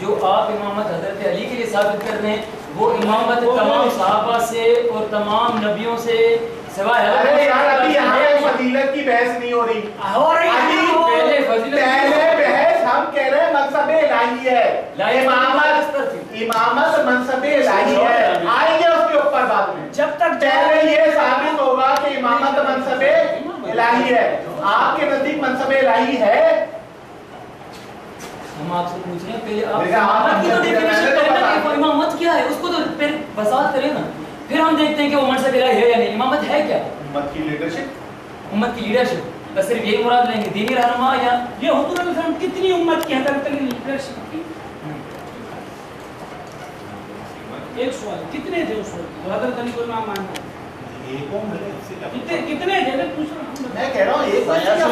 جو آپ امامت حضرت علی کے لیے ثابت کر رہے ہیں وہ امامت تمام صحابہ سے اور تمام نبیوں سے سوائے حضرت ارے یار ابھی یہاں علی فضیلت کی بحث نہیں ہو رہی ہو رہی پہلے فضیلت پہلے بحث ہم کہہ رہے ہیں منصب الہی ہے امامت امامت منصب الہی ہے آئیں گے اس کے اوپر بعد میں جب تک پہلے یہ ثابت ہوگا کہ امامت منصب الہی ہے آپ کے نزدیک منصب الہی ہے ہم آپ سے پوچھ رہے ہیں پہلے آپ کی تو تو کریں نا کہ امامت کیا ہے؟ اس کو تو پھر وضاحت کریں نا۔ پھر ہم دیکھتے ہیں کہ وہ منصب الہی ہے یا نہیں۔ امامت ہے کیا؟ امت کی لیڈرشپ امت کی لیڈرشپ بس صرف یہی مراد لیں گے دینی رہنما یا یہ حضور علیہ السلام کتنی امت کی حضرت علی لیڈرشپ کی؟ ایک سوال کتنے تھے اس وقت؟ حضرت علی کو امام ماننا کتنے کتنے تھے میں۔ کہہ رہا ہوں ایک کیا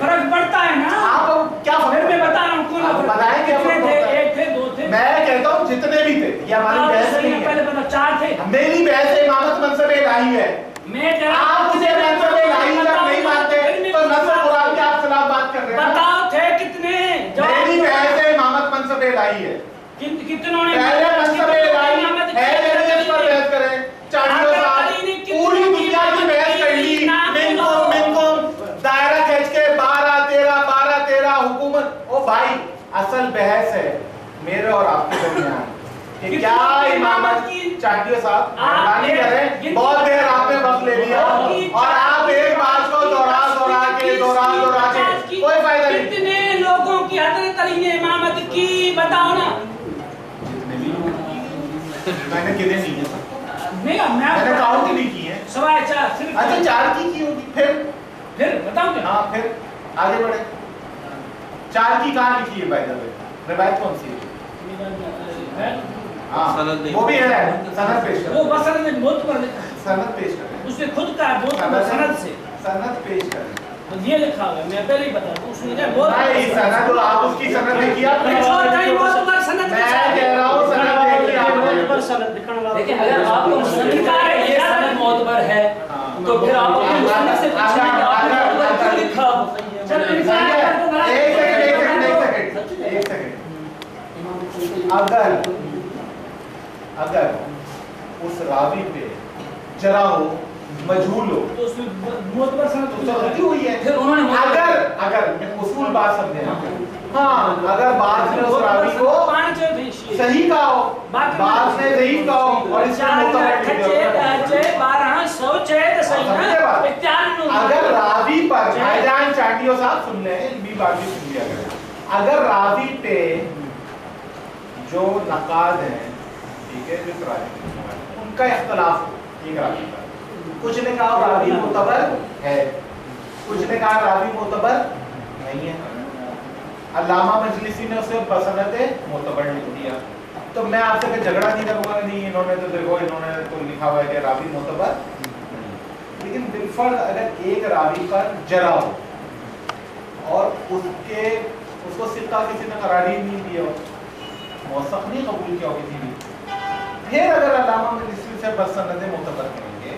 فرق پڑتا ہے نا؟ آپ کیا پھر فرق میں بتا رہا ہوں کون آپ بتائیں ہے؟ ایک تھے دو تھے۔ میں کہتا ہوں جتنے بھی تھے یہ ہماری آپ بحث نہیں ہے، پہلے بتا چار تھے۔ میری بحث امامت منصب الہی ہے۔ میں کہہ رہا آپ ہوں مجھے کتنے منصب الہی جب بتاؤ نہیں مانتے تو نصر قرآن کے آپ خلاف بات کر رہے ہیں؟ بتاؤ تھے کتنے؟ میری۔ بحث امامت منصب الہی ہے۔ کت- کتنوں نے پہلے منصب الہی ہے پر بحث کریں چالیسوں حضرت سال علی نے کتنی پوری دنیا کی بحث کر لی نام منکم منکم دائرہ کھینچ کے بارہ تیرہ بارہ تیرہ بھائی اصل بحث ہے میرے اور آپ کے درمیان کہ کیا امامت کی- چاٹیو صاحب مہربانی کریں کتنی- بہت دیر آپ نے وقت لے لیا۔ کی- اور آپ ایک بات کو دوہرا دوہرا کے دوہرا دوہرا کے۔ کوئی فائدہ نہیں۔ کتنے لوگوں کی حضرت علی نے امامت کی بتاؤ نا۔ میں نے کتنے نہیں ہے نہیں میں نے کاؤنٹ ہی نہیں کی ہے سوائے چار صرف اچھا چار۔ کی کی ہوگی۔ پھر؟ پھر بتاؤ کیا ہاں پھر۔ آگے بڑھے چار کی کہاں لکھی ہے بائی دا وے روایت کون سی ہے؟ ہاں سند نہیں۔ وہ بھی ہے سند پیش وہ کر بسر نے بہت پر لکھا ہے۔ سند پیش کر اس نے خود کہا بہت پر سند سے۔ سند پیش کر تو یہ لکھا ہوا ہے میں پہلے ہی بتا دوں۔ اس نے نہیں سند تو آپ اس کی سند دیکھی آپ نے چھوڑ پر سند میں کہہ رہا ہوں سند دیکھی آپ نے۔ لیکن اگر آپ کو ہے یہ سند معتبر ہے تو پھر آپ اپنے سے پوچھیں کہ آپ نے معتبر کیوں لکھا چل صحیح انسان ہے؟ کر تو غلط ایک سیکنڈ ایک سیکنڈ ایک سیکنڈ ایک سیکنڈ اگر اگر اس راوی پہ جرا ہو مجھول ہو تو اس میں پر سند تو غلطی ہوئی ہے۔ پھر انہوں نے اگر اگر اصول بات سمجھے نا۔ ہاں۔ اگر بعض نے اس راوی کو صحیح کہا ہو بعض نے ضعیف کہا ہو اور اس میں معتبر لکھ دیا ہو۔ اگر راوی پر بھائی جان چاٹیو صاحب سن لیں علمی بات بھی سن لیا اگر راوی پہ جو نقاد ہیں ٹھیک ہے جو تراجم ہیں، ان کا اختلاف ہو ایک راوی پر کچھ نے کہا راوی معتبر ہے کچھ نے کہا راوی معتبر نہیں ہے۔ علامہ مجلسی نے اسے بسنت معتبر لکھ دیا۔ تو میں آپ سے کوئی جھگڑا نہیں کروں گا نہیں انہوں نے تو دیکھو انہوں نے تو لکھا ہوا ہے کہ راوی معتبر لیکن بالفرض اگر ایک راوی پر جرا ہو اور اس کے اس کو سکہ کسی نے قراری نہیں دیا ہو موثق نہیں قبول کیا ہو کسی نے پھر اگر علامہ مجلسی سے بس سند معتبر کریں گے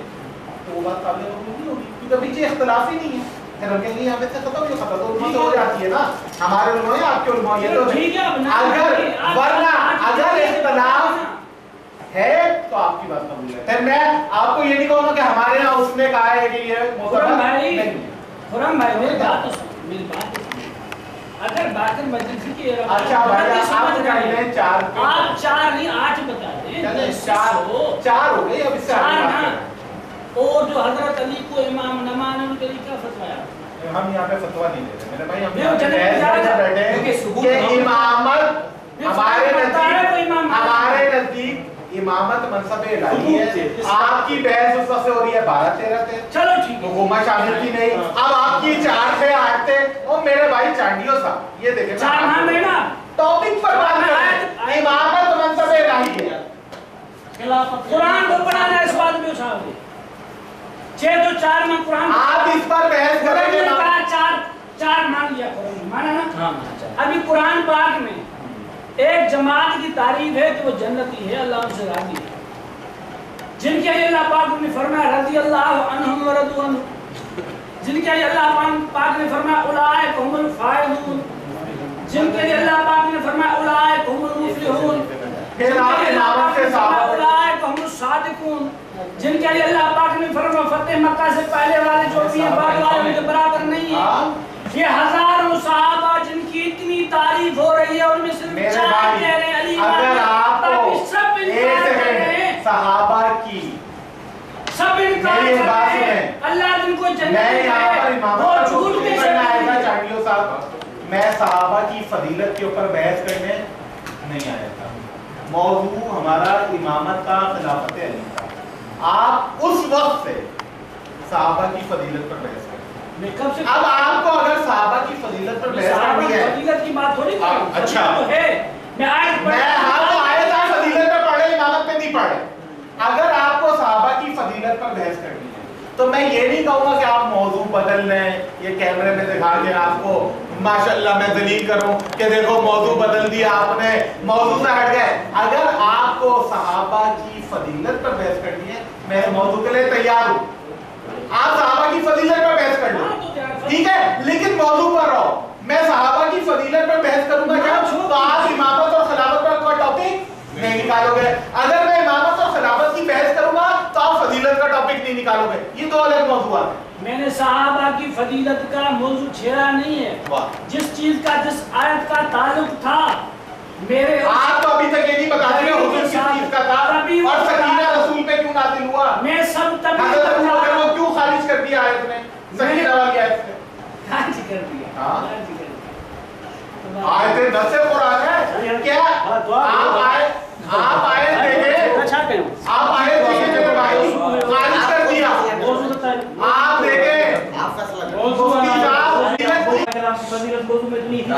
تو وہ بات قابل قبول نہیں ہوگی کیونکہ پیچھے اختلاف ہی نہیں ہے۔ ہم کہیں گے پہ سے ختم ختم تو ہو جاتی ہے نا۔ ہمارے علماء ہیں آپ کے علماء یہ تو ہے اگر ورنہ اگر اختلاف ہے تو آپ کی بات قبول ہے۔ پھر میں آپ کو یہ نہیں کہوں گا کہ ہمارے یہاں اس نے کہا ہے کہ یہ خرم بھائی نہیں۔ خرم بھائی میری بات تو سن میری بات اگر باطن مجلسی کی اچھا بھائی آپ بتائیے چار آپ چار نہیں آٹھ بتا دیں چار چار ہو گئے اب چار ہاں۔ اور جو حضرت علی کو امام نہ ماننے کے لیے کیا فتوی؟ ہم یہاں پہ فتوہ نہیں دیتے میرے بھائی ہم یہاں پہ بیٹھے کہ امامت ہمارے نزدیک ہمارے نزدیک امامت منصب الہی ہے۔ آپ کی بحث اس وقت سے ہو رہی ہے بارہ تیرہ تھے۔ چلو ٹھیک حکومت شامل کی نہیں۔ ہاں۔ اب آپ کی چار سے آٹھ تھے اور میرے بھائی چانڈیوں صاحب یہ دیکھیں۔ چار ہاں میں نا ٹاپک پر بات کر رہے ہیں امامت منصب الہی ہے۔ قرآن کو پڑھا جائے اس بات میں صاحب۔ چھے تو چار میں قرآن آپ اس پر بحث کر رہے ہیں چار مان لیا قرآن۔ مانا نا؟ ہاں، ابھی قرآن پاک میں ایک جماعت کی تعریف ہے کہ وہ جنتی ہے اللہ ان سے راضی ہے۔ جن کے لیے اللہ پاک نے فرمایا رضی اللہ عنہم وردون جن کے لیے اللہ پاک نے فرمایا اولائے کم الفائدون جن کے لیے اللہ پاک نے فرمایا اولائے کم المفلحون۔ اولائک هم الصادقون۔ جن کے لیے اللہ پاک نے فرما فتح مکہ سے پہلے والے جو بھی ہیں بعد والے میں جو برابر نہیں ہیں۔ یہ ہزاروں صحاب تعریف ہو رہی ہے ان میں صرف چار کہہ رہے ہیں علی اگر آپ کو سب ایک ہے صحابہ کی سب انکار کر رہے ہیں۔ اللہ جن کو جنت میں یہاں پر امام وہ جھوٹ کے شکل میں چاہیے صاحب میں صحابہ کی فضیلت کے اوپر بحث کرنے نہیں آیا تھا۔ موضوع ہمارا امامت کا خلافت علی کا۔ آپ اس وقت سے صحابہ کی فضیلت پر بحث کریں۔ اب آپ کو اگر صحابہ کی فضیلت پر بحث کرنی ہے فضیلت کی بات ہو رہی اچھا۔ میں آیت پڑھ میں ہاں تو آیت آپ فضیلت پر پڑھے امامت پہ نہیں پڑھے۔ اگر آپ کو صحابہ کی فضیلت پر بحث کرنی ہے تو میں یہ نہیں کہوں گا کہ آپ موضوع بدل لیں یہ کیمرے میں دکھا کے آپ کو ماشاءاللہ میں دلیل کروں کہ دیکھو موضوع بدل دیا آپ نے موضوع سے ہٹ گئے۔ اگر آپ کو صحابہ کی فضیلت پر بحث کرنی ہے میں موضوع کے لیے تیار ہوں۔ آپ صحابہ کی فضیلت پر بحث کر لو ٹھیک ہے؟ لیکن موضوع پر رہو۔ میں صحابہ کی فضیلت پر بحث کروں گا۔ کیا تو آپ امامت اور خلافت پر کوئی ٹاپک نہیں نکالو گے۔ اگر میں امامت اور خلافت کی بحث کروں گا تو آپ فضیلت کا ٹاپک نہیں نکالو گے۔ یہ دو الگ موضوع ہے میں نے صحابہ کی فضیلت کا موضوع چھیڑا نہیں ہے۔ جس چیز کا جس آیت کا تعلق تھا میرے آپ تو ابھی تک یہ نہیں بتا رہے حضور کس چیز کا تھا۔ اور سکینہ رسول پہ کیوں نازل ہوا؟ میں سب تک تبھی تک کر دیا آیت نے صحیح دعویٰ کی آیت نے خارج کر دیا خارج کر دیا آیت دس سے قرآن ہے کیا آپ آیت آپ آئے دیکھے آپ آئے دیکھے میرے بھائی خارج کر دیا آپ دیکھے آپ مفتی صاحب وزیرت موضوع میں اتنی تھی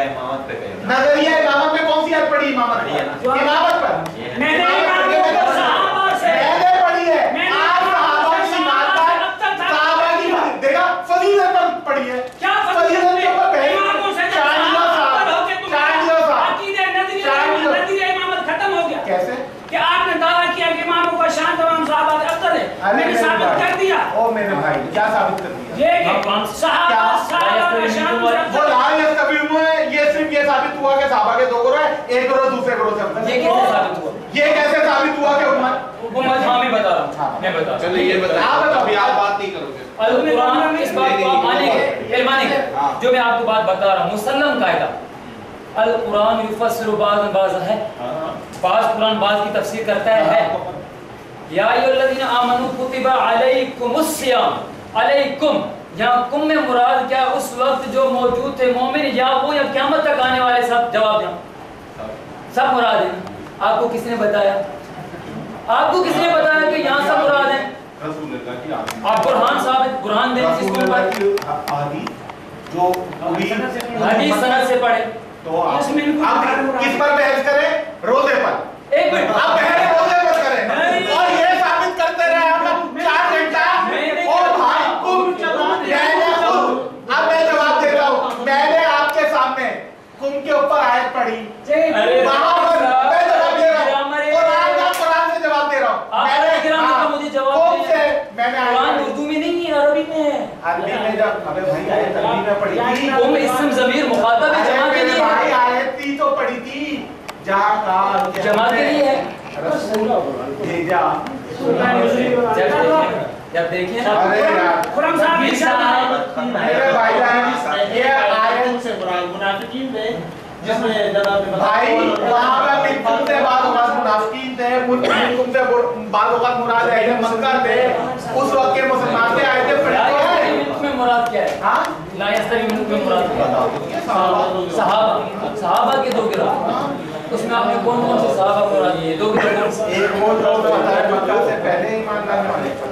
نظریہ امامت پہ گئے نظریہ امامت پہ کون سی عرض پڑی امامت پر۔ امامت پر۔ میں نے کیا ثابت کر دیا۔ یہ کہ صحابہ صحابہ شان وہ لا ثابت ہوا کہ صحابہ کے دو گروہ ہیں ایک گروہ دوسرے گروہ سے۔ مختلف یہ کیسے ثابت ہوا؟ یہ کیسے ثابت ہوا کہ عمر وہ ہاں میں بتا رہا ہوں۔ ہاں، میں بتا چلو یہ بتا۔ آپ بتاؤ۔ ابھی آپ بات نہیں کرو گے۔ قرآن میں اس بات کو مانیں گے۔ ہاں۔ علمانی ہے ہاں۔ جو میں آپ کو بات بتا رہا ہوں مسلم قائدہ القرآن یفسر بعض بعض ہے۔ بعض قرآن بعض کی تفسیر کرتا ہے یا ایو اللہ دین آمنو کتبہ علیکم السیام علیکم۔ یہاں کم میں مراد کیا اس وقت جو موجود تھے مومن یا وہ یا قیامت تک آنے والے سب؟ جواب دیں۔ سب مراد ہیں۔ آپ کو کس نے بتایا؟ آپ کو کس نے بتایا کہ یہاں سب مراد ہیں؟ آپ برہان صاحب ہیں برہان دیں جس کو جو حدیث سنت سے پڑھیں۔ تو آپ کس پر بحث کریں؟ روزے پر۔ ایک منٹ۔ آپ بحث روزے پر۔ میں جب ہمیں وہی پڑھی میرے بھائی یہ آیت سے منافقین میں جس میں بھائی وہاں پہ مکتوب تھے بعض اوقات منافقین تھے ملکم تھے بعض اوقات مراد اہل مکہ تھے۔ اس وقت کے مسلمان تھے آئے تھے فرقے ہیں ملک میں مراد کیا ہے؟ ہاں؟ لا یستری ملک میں مراد کیا ہے؟ صحابہ۔ صحابہ۔ کے دو گروہ۔ اس میں آپ نے کون کون سے صحابہ مراد کیے؟ دو گروہ۔ ایک وہ جو بتایا مکہ سے پہلے ایمان لانے والے۔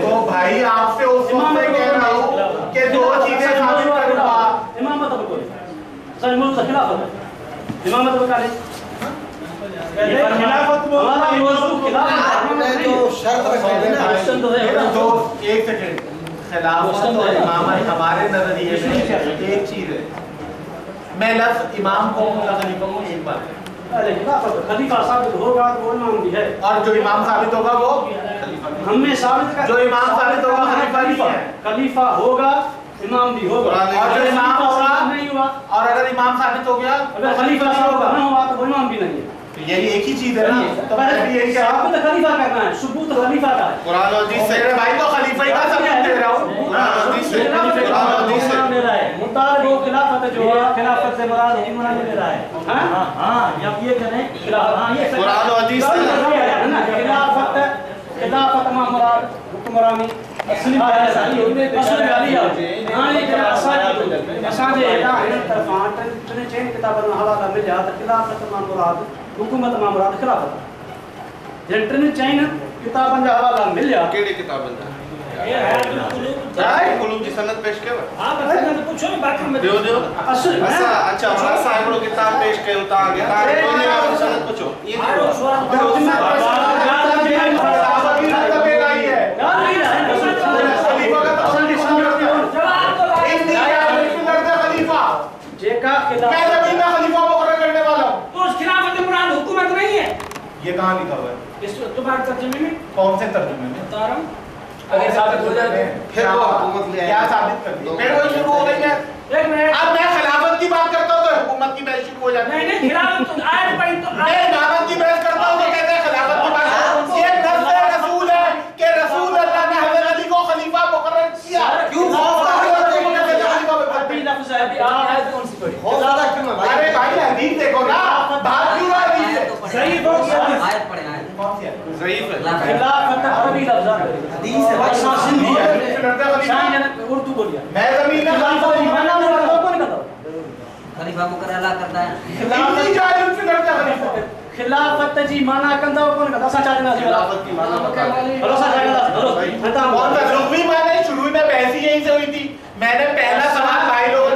تو بھائی آپ سے اس وقت میں کہہ رہا ہوں کہ دو چیزیں ثابت کروں گا۔ امامت ابو کوئی سر امامت ابو خلافت ہے۔ امامت ہمارے نظریے میں لفظ امام کو ایک بات خلیفہ ثابت ہوگا وہ امام بھی ہے۔ اور جو امام ثابت ہوگا وہ؟ ہم نے ثابت جو امام ثابت ہوگا خلیفہ خلیفہ ہوگا امام بھی ہوگا۔ اور جو امام ہوگا نہیں ہوا۔ اور اگر امام ثابت ہو گیا خلیفہ ہوگا۔ نہ ہوا تو امام بھی نہیں ہے۔ یہی ایک ہی چیز ہے نا تو بھائی یہ کیا آپ کو تو خلیفہ کہنا ہے ثبوت خلیفہ کا ہے قرآن و حدیث سے بھائی تو خلیفہ ہی کا ثبوت دے رہا ہوں قرآن و حدیث سے قرآن و حدیث سے قرآن و حدیث سے مطالب وہ خلافت جو ہے خلافت سے مراد ہے عمرہ میں میرا ہے ہاں یا یہ کہنے قرآن و حدیث سے خلافت خلافت ماں مراد حکمرانی اسلیم علی علی اصل علی علی ہاں یہ کہ اصل اسان جے ہتا ہن طرفان تن چین کتاب نہ حوالہ مل جاتا خلافت ماں مراد حکومت مراد خلافت جنٹر نے چاہیے کتابن جا حوالہ مل جا کیڑی کتابن جا قلوب جی سنت پیش کیو ہاں سند پوچھو نہیں باقی میں دیو دیو۔ اصل اچھا, اچھا، ہمارا صاحب لو کتاب پیش کیو تا اگے پوچھو۔ یہ دیو یہ کہاں لکھا ہوا ہے؟ اس تمہارے ترجمے میں۔ کون سے ترجمے میں؟ بتا رہا ہوں۔ اگر ثابت ہو جائے پھر وہ حکومت لے کیا ثابت کر دیا پھر وہی شروع ہو گئی ہے۔ ایک منٹ۔ اب میں خلافت کی بات کرتا ہوں تو حکومت کی بحث شروع ہو جاتی ہے۔ نہیں نہیں خلافت آیت پڑھی تو میں امامت کی بحث کرتا ہوں تو کہتے ہیں خلافت کی بات یہ نفس رسول ہے کہ رسول اللہ نے حضرت علی کو خلیفہ مقرر کیا۔ کیوں خوف کا بھی آپ آیت کون سی پڑھی؟ خوف زیادہ کیوں ہے؟ ارے بھائی حدیث دیکھو نا بات کیوں ہے خلافت جی مانا کندا او کون کدا سچا جنا خلافت کی مانا ہلو سچا جنا ہلو بتا وہ تا جو بھی مانے شروع میں پیسے ہی سے ہوئی تھی۔ میں نے پہلا سوال بھائی لوگوں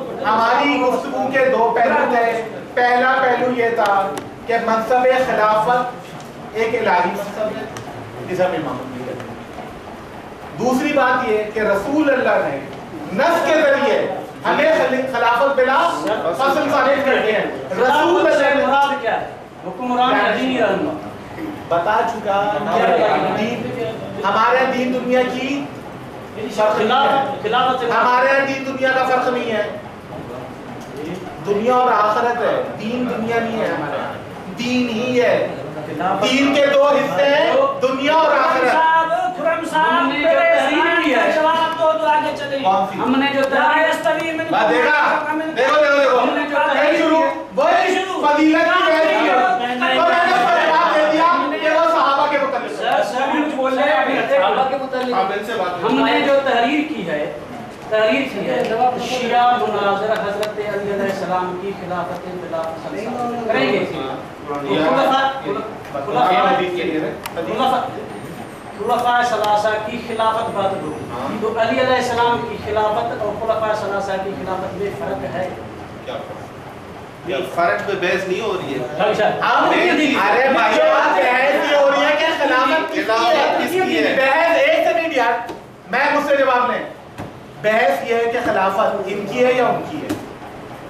ہماری گفتگو کے دو پہلو تھے۔ پہلا پہلو یہ تھا کہ منصب خلافت ایک الہی منصب ہے نظام امامت ہے دوسری بات یہ کہ رسول اللہ نے نس کے ذریعے ہمیں خلافت بلا فصل ثابت کر دیا ہے۔ رسول اللہ نے مراد کیا ہے؟ حکمران دین یا بتا چکا ہمارے دین دنیا کی خلافت ہمارے دین دنیا کا فرق نہیں ہے۔ دنیا اور آخرت ہے۔ دین دنیا نہیں ہے دین ہی ہے۔ دین کے دو حصے ہیں دنیا اور آخرت۔ خرم صاحب تیرے سینے کا جواب تو آگے چلیں ہم نے جو ترائی استوی دیکھا۔ دیکھو دیکھو دیکھو۔ ہم نے جو شروع وہی شروع۔ فضیلت کی بہت رہی ہے۔ میں نے جواب دے دیا کہ وہ صحابہ کے متعلق۔ سر سر کچھ بول رہے ہیں صحابہ کے متعلق۔ ہم نے جو تحریر کی ہے تحریر کی ہے۔ شیعہ مناظر حضرت علیہ السلام کی خلافت کریں گے؟ خلفاء کی خلافت بات تو علی علیہ السلام کی خلافت اور خلفاء کی خلافت میں فرق ہے۔ فرق؟ بحث نہیں ہو رہی ہے۔ ارے بھائی بحث ہو رہی ہے کہ خلافت کس کی ہے؟ بحث ایک سے نہیں میں مجھ سے جواب بحث یہ ہے کہ خلافت ان کی ہے یا ان کی ہے؟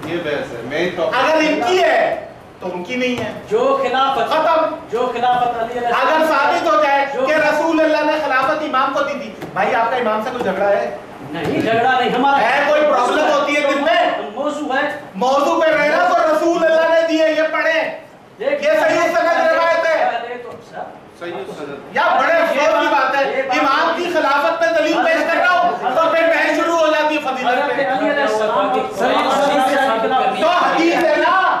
یہ بحث ہے اگر ان کی ہے تو ان کی نہیں ہے۔ جو خلافت ختم۔ جو خلافت علیہ اگر ثابت ہو جائے کہ رسول اللہ نے خلافت امام کو دی دی بھائی آپ کا امام سے کوئی جھگڑا ہے؟ نہیں جھگڑا نہیں ہمارا ہے کوئی پرابلم ہوتی ہے دن میں؟ موضوع ہے۔ موضوع پہ رہنا تو رسول اللہ نے دی یہ پڑھیں۔ یہ صحیح سند روایت ہے۔ یا بڑے افسوس کی بات ہے امام کی خلافت پہ دلیل پیش کر رہا ہوں تو پھر بحث شروع ہو جاتی ہے فضیلت پہ۔ تو حدیث ہے نا۔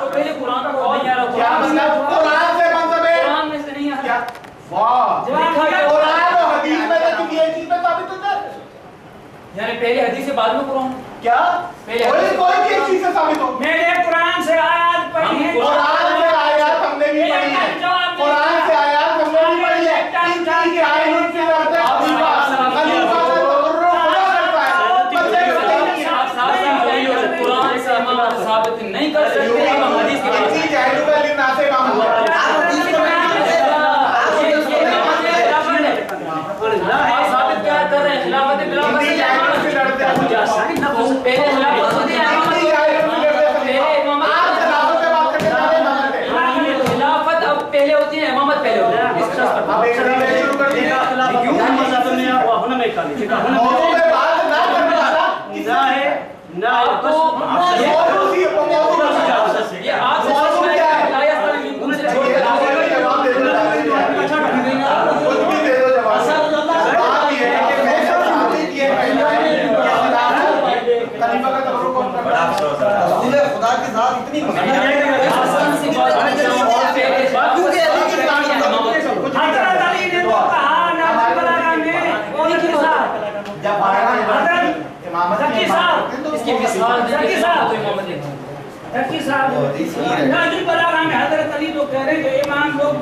کیا مطلب قرآن سے منصب ہے؟ قرآن میں سے نہیں ہے رہا۔ واہ۔ قرآن اور حدیث میں تو یہ چیز میں ثابت ہوتا ہے۔ یعنی پہلے حدیث سے بعد میں قرآن۔ کیا؟ پہلے کوئی کوئی چیز سے ثابت ہو۔ میں نے قرآن سے آیات پڑھی ہے۔ قرآن خدا کے ساتھ اتنی بلاغہ میں حضرت علی تو کہہ رہے کہ امام لوگ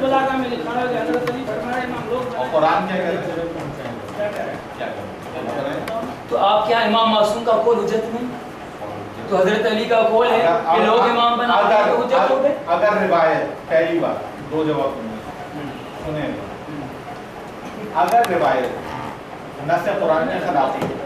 بلاغہ میں لکھا ہے کہ حضرت علی امام لوگ قرآن کیا کہہ رہے ہیں تو آپ کیا امام معصوم کا قول حجت نہیں تو حضرت علی کا قول ہے کہ لوگ امام بنا حجت ہو گئے اگر روایت پہلی بار دو جواب سنیں اگر روایت نصر قرآن کے خلافی ہے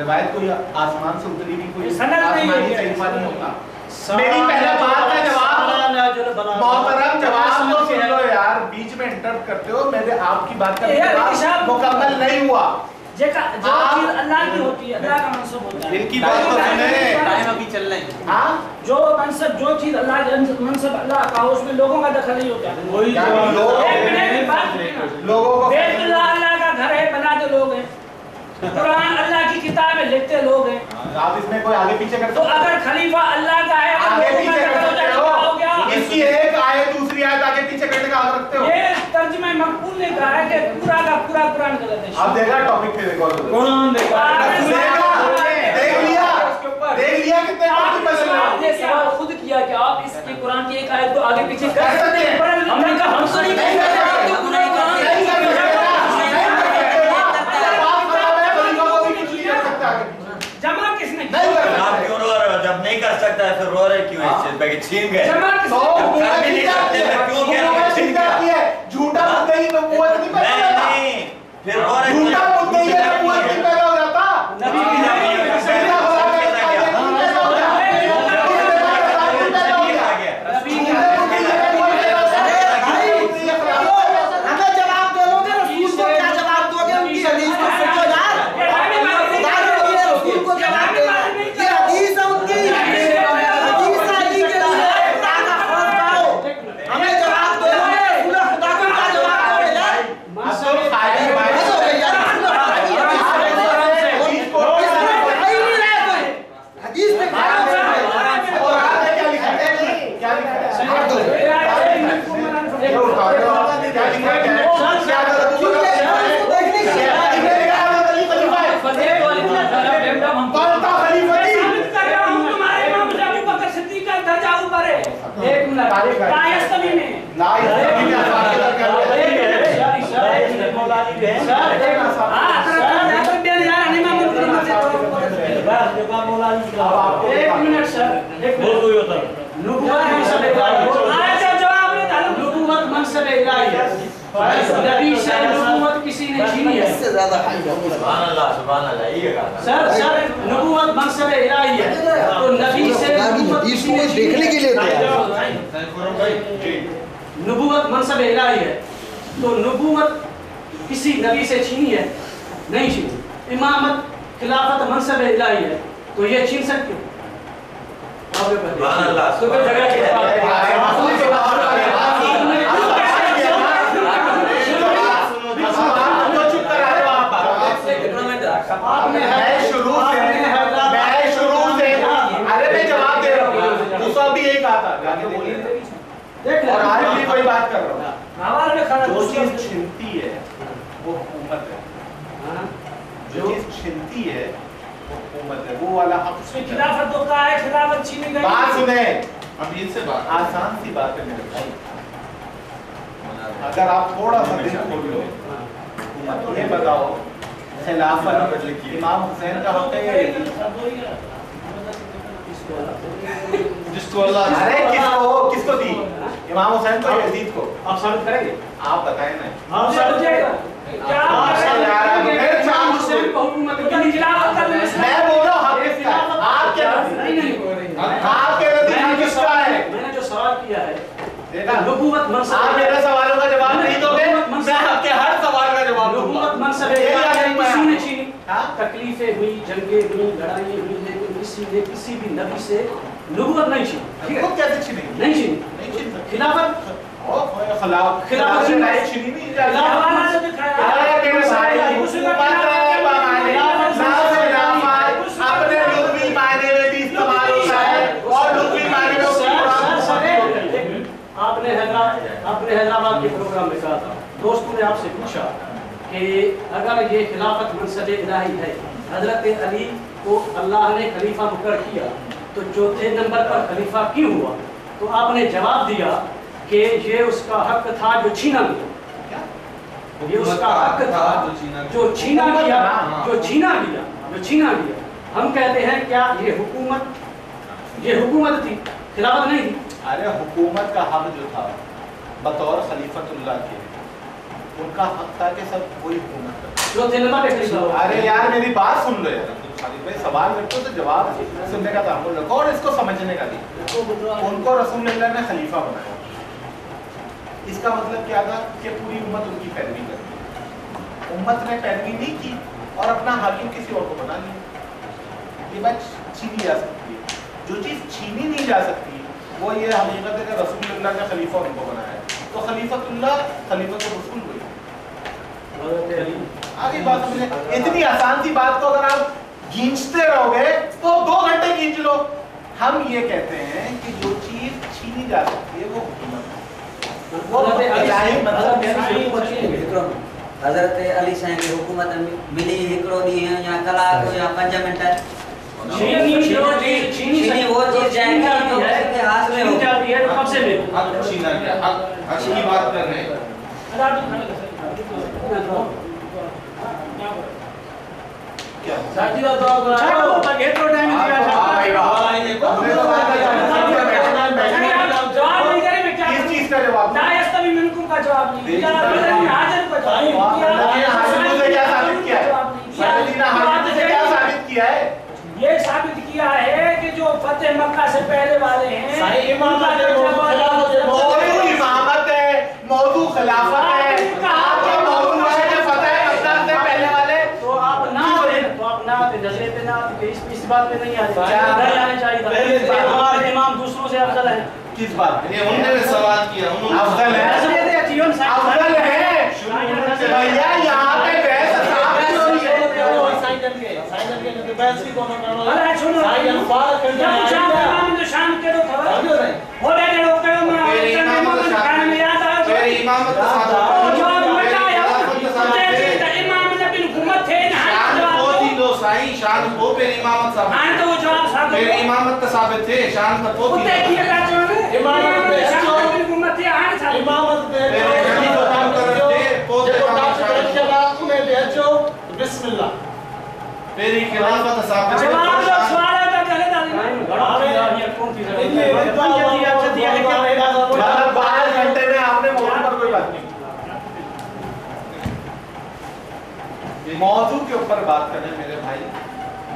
روایت کوئی آسمان سے اتری نہیں کوئی آسمانی صحیح معلوم ہوتا۔ میری پہلے بات کا جواب۔ محترم جواب تو سن لو یار بیچ میں انٹرپٹ کرتے ہو میرے آپ کی بات کا جواب مکمل نہیں ہوا۔ جو چیز اللہ کی ہوتی ہے اللہ کا منصب ہوتا ہے۔ کی بات تو ہاں؟ جو منصب جو چیز اللہ منصب اللہ کا اس میں لوگوں کا دخل نہیں ہوتا۔ یعنی ہے لوگوں بیت اللہ اللہ کا گھر ہے بنا جو لوگ ہیں۔ قرآن اللہ کی کتاب ہے لکھتے لوگ ہیں۔ آپ اس میں کوئی آگے پیچھے کرتے تو اگر خلیفہ اللہ کا ہے آگے پیچھے کر سکتے ہو۔ اس کی ایک آئے دوسری آئے آگے پیچھے کرنے کا آگے رکھتے ہو؟ یہ ترجمہ مقبول نے کہا ہے کہ پورا کا پورا قرآن غلط ہے۔ آپ دیکھا ٹاپک پہ دیکھو قرآن دیکھا دیکھ لیا۔ دیکھ لیا کتنے کیا کہ آپ اس کی قرآن کی ایک آیت کو آگے پیچھے کر سکتے ہیں۔ ہم نے کہا ہم سے کہیں گے کرتا ہے پھر رو رہے کیوں ہے اس چیز پہ کہ چھین گئے۔ چھین گئے کیوں گئے نبی نبوت کسی نے ہے؟ سبحان اللہ سبحان اللہ یہ کہا سر سر نبوت منصب الہی ہے۔ تو نبی سے نبوت کسی نے جی۔ نبوت الہی ہے۔ تو نبوت کسی نبی سے چھینی ہے؟ نہیں چھینی۔ امامت خلافت منصب الہی ہے۔ تو یہ چھین سکتے ہو سبحان اللہ سبحان اللہ۔ ہمارے لیے کوئی بات کر رہا ہوں۔ ہمارے میں کھانا جو چیز چھنتی ہے وہ حکومت ہے۔ ہاں۔ جو چیز چھنتی ہے وہ حکومت ہے۔ وہ والا حق اس میں خلافت ہوتا ہے خلافت چھینی گئی۔ بات سنیں۔ اب یہ سے بات۔ آسان سی بات ہے میرے بھائی۔ ہاں۔ اگر آپ تھوڑا سا دل کھولو ہاں۔ حکومت یہ بتاؤ خلافت امام حسین کا ہوتا ہے جس کو اللہ کس کو دی؟ امام حسین کو یزید کو؟ آپ ثابت کریں گے؟ آپ بتائیں نا ہاں، حسین ثابت جائے گا۔ میں بول رہا ہوں حدیث کا آپ کے ہاں، آپ کے رضی نتیجہ کس کا ہے؟ میں نے جو سوال کیا ہے نبوت منصب آپ میرے سوالوں کا جواب نہیں دو گے۔ میں آپ کے ہر سوال کا جواب دوں نبوت منصب ہے۔ کسی نے چھینی ہاں؟ تکلیفیں ہوئی جنگیں ہوئی لڑائیں ہوئی ہیں۔ کسی نے کسی بھی نبی سے نبوت نہیں چھینی کیسے چھینی نہیں چھینی خلافت؟ خلافت خلافت چھینی خلافت اپنے حیدرآباد کے پروگرام میں کہا تھا. دوستوں نے آپ سے پوچھا کہ اگر یہ خلافت منصب الہی ہے حضرت علی کو اللہ نے خلیفہ مقرر کیا تو چوتھے نمبر پر خلیفہ کی ہوا؟ تو آپ نے جواب دیا کہ یہ اس کا حق تھا جو چھینا گیا۔ یہ اس کا حق تھا جو چھینا گیا۔ ہاں، ہاں، ہاں۔ جو چھینا گیا جو چھینا گیا ہم کہتے ہیں کیا یہ حکومت یہ حکومت تھی؟ خلافت نہیں تھی۔ ارے حکومت کا حق جو تھا بطور خلیفت اللہ کے ان کا حق تھا کہ سب کوئی حکومت جو تھے نمبر ارے یار میری بات سن لو یار۔ بھائی سوال رکھو تو جواب سننے کا تعمل رکھو اور اس کو سمجھنے کا بھی ان کو رسول اللہ نے خلیفہ بنایا اس کا مطلب کیا تھا کہ پوری امت ان کی پیروی کرتی امت نے پیروی نہیں کی اور اپنا حاکم کسی اور کو بنا لیا یہ بات چھینی جا سکتی ہے جو چیز چھینی نہیں جا سکتی وہ یہ حقیقت ہے کہ رسول اللہ کا خلیفہ ان کو بنایا تو خلیفت اللہ خلیفت رسول ہوئی آگے بات اتنی آسان سی بات کو اگر آپ گینچتے رہو گے تو دو گھنٹے گینچ لو۔ ہم یہ کہتے ہیں کہ جو چیز چھینی جا سکتی ہے وہ حکومت حضرت علی صاحب کی حکومت ملی ہکڑو ڈی ہے یا کلاک یا 5 منٹ چینی وہ چیز جائے گی جو کے ہاتھ میں ہو جاتی ہے قبضے میں حق چھینا گیا حق حق کی بات کر رہے ہیں۔ سچی کا جواب لا کیا ثابت کیا ہے یہ ثابت کیا ہے کہ جو فتح مکہ سے پہلے والے ہیں صحیح امامت خلافت ہے موضوع خلافت ہے۔ پہ جذبے پہ نہ آتے اس اس بات پہ نہیں آتے پہلے ہمارے امام دوسروں سے افضل ہیں۔ کس بات پہ؟ یہ انہوں نے سوال کیا انہوں نے افضل ہے افضل ہے جی، بھیا یہاں پہ بحث صاحب کی ہو رہی ہے؟ سائن کر کے سائن کر کے بحث کی کومنٹ کرو ارے سنو۔ سائن الفاظ کر کے شام امام تو شام کے لوگ تھا ہو رہے ہو رہے لوگ کرو میں امام تو شام میں یاد آ امام تو شام شان میری امامت ثابت تو جواب ثابت میری امامت ثابت شان کا تو امامت شان ہے امامت میرے کو کام کام بسم اللہ میری خلافت ثابت ہے جواب سوال ہے تو بڑا ہے یہ کون اچھا دیا کہ 12 گھنٹے میں نے پر کوئی بات نہیں موضوع کے اوپر بات کریں میرے بھائی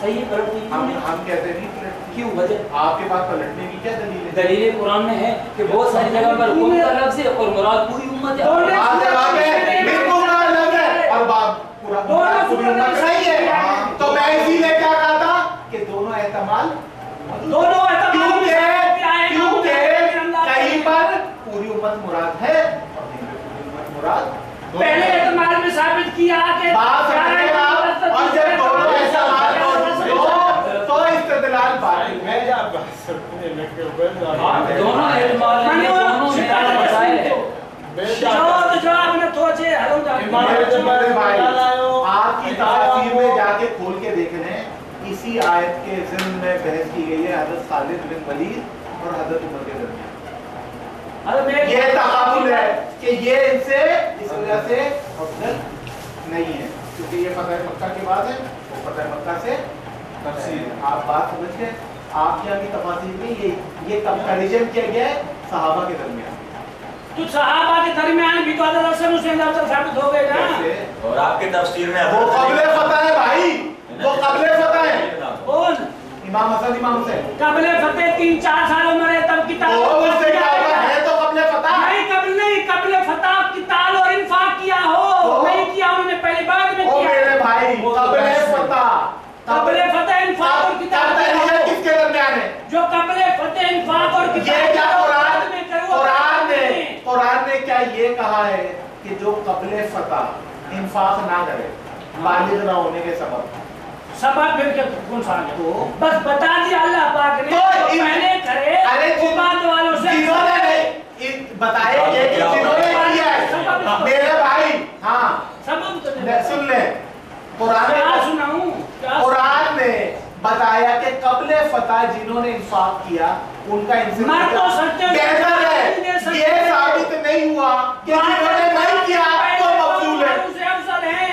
صحیح غلط نہیں ہم کہتے ہیں کیوں؟ وجہ آپ کے پاس پلٹنے کی کیا دلیل ہے؟ دلیل قرآن میں ہے کہ بہت ساری جگہ پر قوم کا لفظ ہے اور مراد پوری امت ہے۔ اور مراد الگ ہے ہے۔ اور باب قرآن پوری امت صحیح ہے۔ تو میں اسی لیے کیا کہا کہ دونوں احتمال دونوں احتمال کیونکہ کیونکہ کہیں پر پوری امت مراد ہے مراد۔ پہلے احتمال میں ثابت کیا کہ بات سمجھے آپ؟ اور جب دونوں ایسا آیت کے ضمن میں بحث کی گئی ہے حضرت خالد بن ولید اور حضرت عمر کے درمیان۔ یہ تقابل ہے کہ یہ ان سے اس وجہ سے افضل نہیں ہے کیونکہ یہ فتح مکہ کے بعد ہے وہ فتح مکہ سے تفسیر آپ بات سمجھ گئے؟ آپ کی تفاصیل یہ یہ کمپیریزن کیا گیا ہے صحابہ کے درمیان؟ تو صحابہ کے درمیان بھی تو حضرت ثابت ہو گئے نا۔ اور آپ تفسیر میں وہ قبل فتح ہے بھائی۔ وہ قبل فتح ہے۔ کون؟ امام حسن امام حسین۔ قبل فتح تین چار سال عمر ہے تب کتاب یہ کیا قرآن قرآن نے قرآن نے کیا یہ کہا ہے کہ جو قبل فتح انفاق نہ کرے بالغ نہ ہونے کے سبب۔ سبب پھر کیا؟ کون سا تو بس بتا دیا اللہ پاک نے جو پہلے کرے ارے جماعت والوں سے جنہوں نے بتائے یہ کہ جنہوں نے کیا ہے؟ میرے بھائی ہاں۔ سبب تو نہیں سن لے قرآن نے قرآن نے بتایا کہ قبل فتح جنہوں نے انفاق کیا ان کا انصاف بہتر ہے یہ ثابت نہیں ہوا کہ جنہوں نے نہیں کیا تو مقبول ہے۔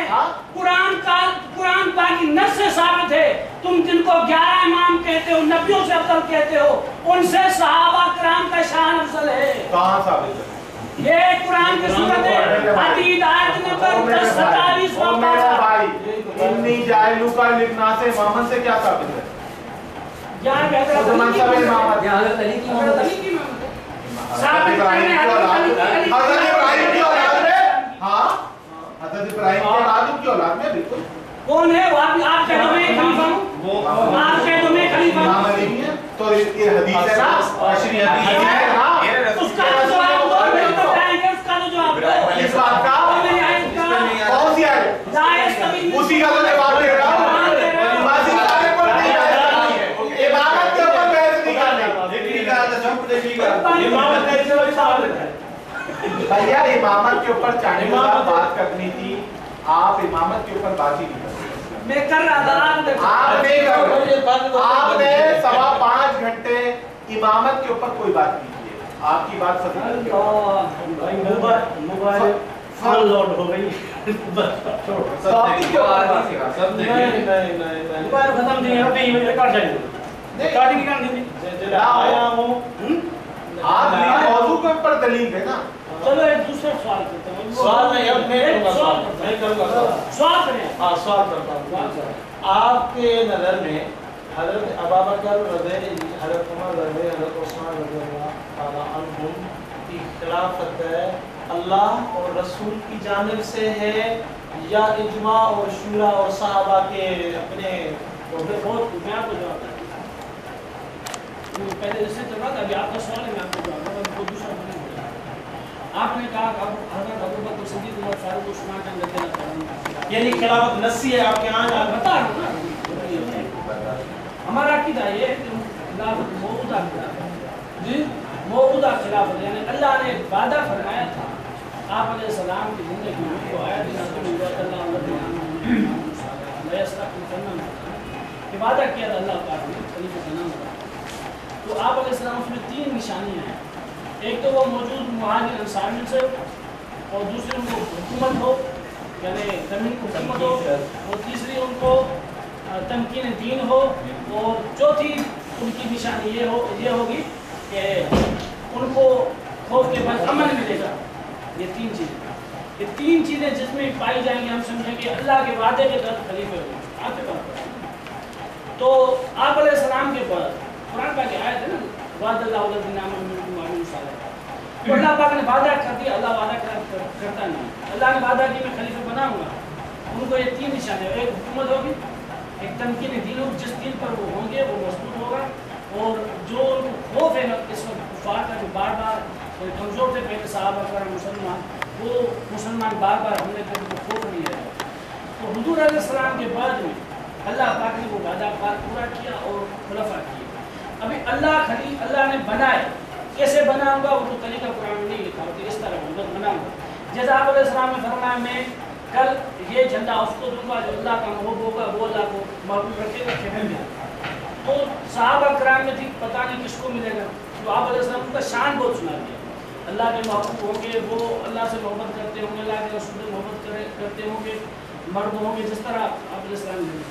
ہاں؟ قرآن کا نس سے ثابت ہے۔ تم جن کو گیارہ امام کہتے ہو نبیوں سے افضل کہتے ہو ان سے صحابہ کرام کا شان افضل ہے۔ کہاں ثابت ہے؟ قرآن کی صورت ہے۔ حدید آیت نمبر 10 27 و 5 انی جائلو کا لکھنا سے محمد سے کیا ثابت ہے؟ یہاں کہتا ہے منصب امامت یہاں حضرت علی کی امامت ثابت کرنے حضرت ابراہیم کی اولاد ہے؟ ہاں؟ حضرت ابراہیم کی اولاد میں بالکل۔ کون ہے؟ آپ کہہ دو میں خلیفہ ہوں۔ آپ کہہ دو میں خلیفہ ہوں۔ تو یہ حدیث ہے عشری اچھا۔ حدیث ہے۔ اچھا۔ ہاں۔ اسی کا تو جواب دے رہا ہوں۔ عبارت کے اوپر بحث نہیں کرنی۔ نہیں کرنا جمپ نہیں کرنا امامت تیری سے بچا رہا ہے۔ بھیا امامت کے اوپر چاہنے کا بات کرنی تھی۔ آپ امامت کے اوپر بات ہی نہیں میں کر رہا تھا آپ نے کر آپ نے سوا پانچ گھنٹے امامت کے اوپر کوئی بات نہیں کی۔ آپ کی بات سمجھ مبارک مبارک۔ فل ہو گئی۔ آپ کے نظر میں حضرت ابابکر رضی حضرت عمر رضی حضرت عثمان رضی اللہ تعالی کی خلافت ہے اللہ اور رسول کی جانب سے ہے، یا اجماع اور شورا اور صحابہ کے اپنے بہت میں آپ کو جواب پہلے چل تھا ابھی آپ کا سوال ہے، میں آپ کو جواب دوں دوسرا نہیں آپ نے کہا حضرت ابو بکر صدیق، عمر، فاروق یعنی خلافت نسی ہے، آپ کے بتا ہمارا عقیدہ یہ ہے کہ خلافت موجودہ خلافت جی موجودہ خلافت یعنی اللہ نے وعدہ فرمایا تھا۔ آپ علیہ السلام کی زندگی کو میں تو آیا کہ وعدہ کیا تھا اللہ پاک نے علی کے سلام تو آپ علیہ السلام اس میں تین نشانیاں ہیں۔ ایک تو وہ موجود مہاجر انصاری سے اور دوسری ان کو حکومت ہو یعنی زمین کو حکومت ہو۔ اور تیسری ان کو تمکین دین ہو۔ اور چوتھی ان کی نشانی یہ ہو یہ ہوگی کہ ان کو خوف کے بعد امن ملے گا۔ یہ تین چیزیں۔ یہ تین چیزیں جس میں پائی جائیں گے ہم سمجھیں گے اللہ کے وعدے کے تحت خلیفہ ہوئے۔ ہیں کے پاس تو آپ علیہ السلام کے پاس قرآن پاک کی آیت ہے نا، وعد اللہ علیہ السلام تو اللہ پاک نے وعدہ کر دیا، اللہ وعدہ کرتا نہیں۔ اللہ نے وعدہ کی میں خلیفہ بناؤں گا۔ ان کو یہ تین نشان ہے ایک حکومت ہوگی، ایک تمکین دین ہوگی، جس دین پر وہ ہوں گے، وہ مضبوط ہوگا۔ اور جو خوف ہے، اس وقت کفار کا جو بار بار کمزور تھے پہلے صاحب اکبر مسلمان، وہ مسلمان بار بار حملے پہ ان کو خوف نہیں رہا تو حضور علیہ السلام کے بعد میں اللہ پاک نے وہ وعدہ پار پورا کیا اور خلفہ کیا۔ ابھی اللہ خلی اللہ نے بنائے۔ کیسے بناؤں گا وہ طریقہ قرآن نہیں لکھا ہوتا، اس طرح حضرت بناؤں گا جیسا آپ علیہ السلام نے فرمایا، میں کل یہ جھنڈا اس کو دوں گا، جو اللہ کا محب ہوگا، وہ اللہ کو محبوب رکھے گا کہ میں تو صحابہ کرام میں تھی، پتہ نہیں کس کو ملے گا۔ تو آپ علیہ السلام کا شان بہت سنا دیا۔ اللہ کے محبوب ہوں گے، وہ اللہ سے محبت کرتے ہوں گے، اللہ کے رسول سے محبت کرتے ہوں گے، مرد ہوں گے، جس طرح آپ نے اسلام میں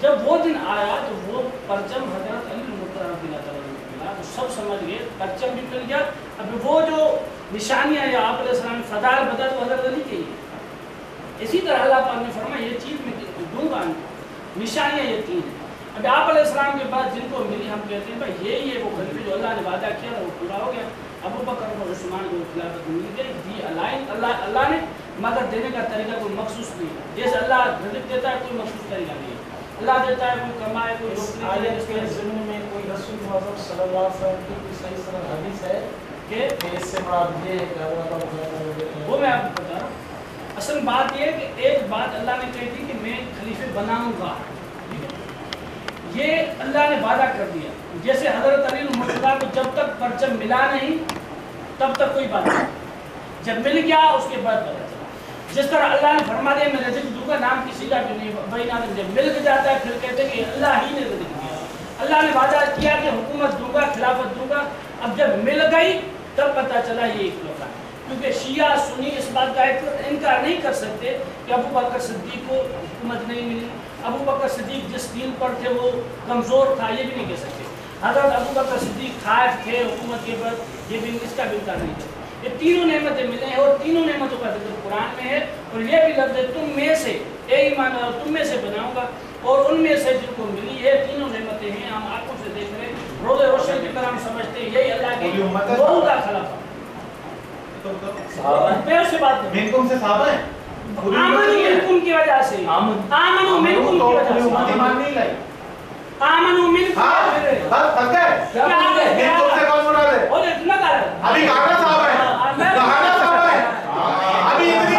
جب وہ دن آیا تو وہ پرچم حضرت علی رضی اللہ تعالیٰ تو سب سمجھ گئے، پرچم بھی کھل گیا۔ اب وہ جو نشانیاں ہیں آپ علیہ السلام فدار بدر تو حضرت علی کی اسی طرح اللہ پاک نے فرمایا، یہ چیز میں دوں گا نشانیاں یہ تین ہیں۔ اب آپ علیہ السلام کے بعد جن کو ملی، ہم کہتے ہیں، بھائی، یہ یہ وہ گھر پہ جو اللہ نے وعدہ کیا، وہ پورا ہو گیا۔ ابو بکر اور عثمان کو خلافت مل گئی دی جی، الائن اللہ اللہ نے مگر دینے کا طریقہ کوئی مخصوص نہیں جیسے اللہ رزق دیتا ہے کوئی مخصوص طریقہ نہیں اللہ دیتا ہے کوئی کمائے کوئی آیت کے ضمن میں کوئی رسول معظم صلی اللہ علیہ وسلم کی کوئی صحیح صلی حدیث ہے کہ اس سے مراد یہ ہے کہ وہ میں آپ کو بتا رہا ہوں۔ اصل بات یہ ہے کہ ایک بات اللہ نے کہی تھی کہ میں خلیفہ بناؤں گا۔ یہ اللہ نے وعدہ کر دیا۔ جیسے حضرت علی المرتضیٰ کو جب تک پرچم ملا نہیں، تب تک کوئی بات نہیں۔ جب مل گیا، اس کے بعد پتا چلا۔ جس طرح اللہ نے فرما دیا میں رزق دوں گا، نام کسی کا بھی نہیں بھائی نام جب مل جاتا ہے، پھر کہتے ہیں کہ اللہ ہی نے رزق دیا۔ اللہ نے وعدہ کیا کہ حکومت دوں گا، خلافت دوں گا۔ اب جب مل گئی، تب پتہ چلا یہ ایک لوگ ہے کیونکہ شیعہ سنی اس بات کا انکار نہیں کر سکتے کہ ابو بکر صدیق کو حکومت نہیں ملی۔ ابو بکر صدیق جس دین پر تھے، وہ کمزور تھا، یہ بھی نہیں کہہ سکتے۔ حضرت ابو بکر صدیق خائف تھے حکومت کے بعد یہ بھی اس کا بن نہیں تھا۔ یہ تینوں نعمتیں ملے ہیں اور تینوں نعمتوں کا ذکر قرآن میں ہے۔ اور یہ بھی لفظ ہے تم میں سے اے ایمان اور تم میں سے بناؤں گا۔ اور ان میں سے جن کو ملی ہے تینوں نعمتیں ہیں۔ ہم آنکھوں سے دیکھ رہے ہیں۔ روز روشن کی طرح ہم سمجھتے ہیں یہی اللہ کی بہت کا خلاف۔ پیر سے بات منکم سے صحابہ ہیں۔ آمنوا منکم کی وجہ سے۔ آمنوا منکم کی وجہ سے۔ آمنو منکم کی وجہ سے آمنوا من ہاں بس کیا بات ہے میں تم سے کون سنا دے اور اتنا کر ابھی کہاں صاحب ہے کہاں صاحب ہے ابھی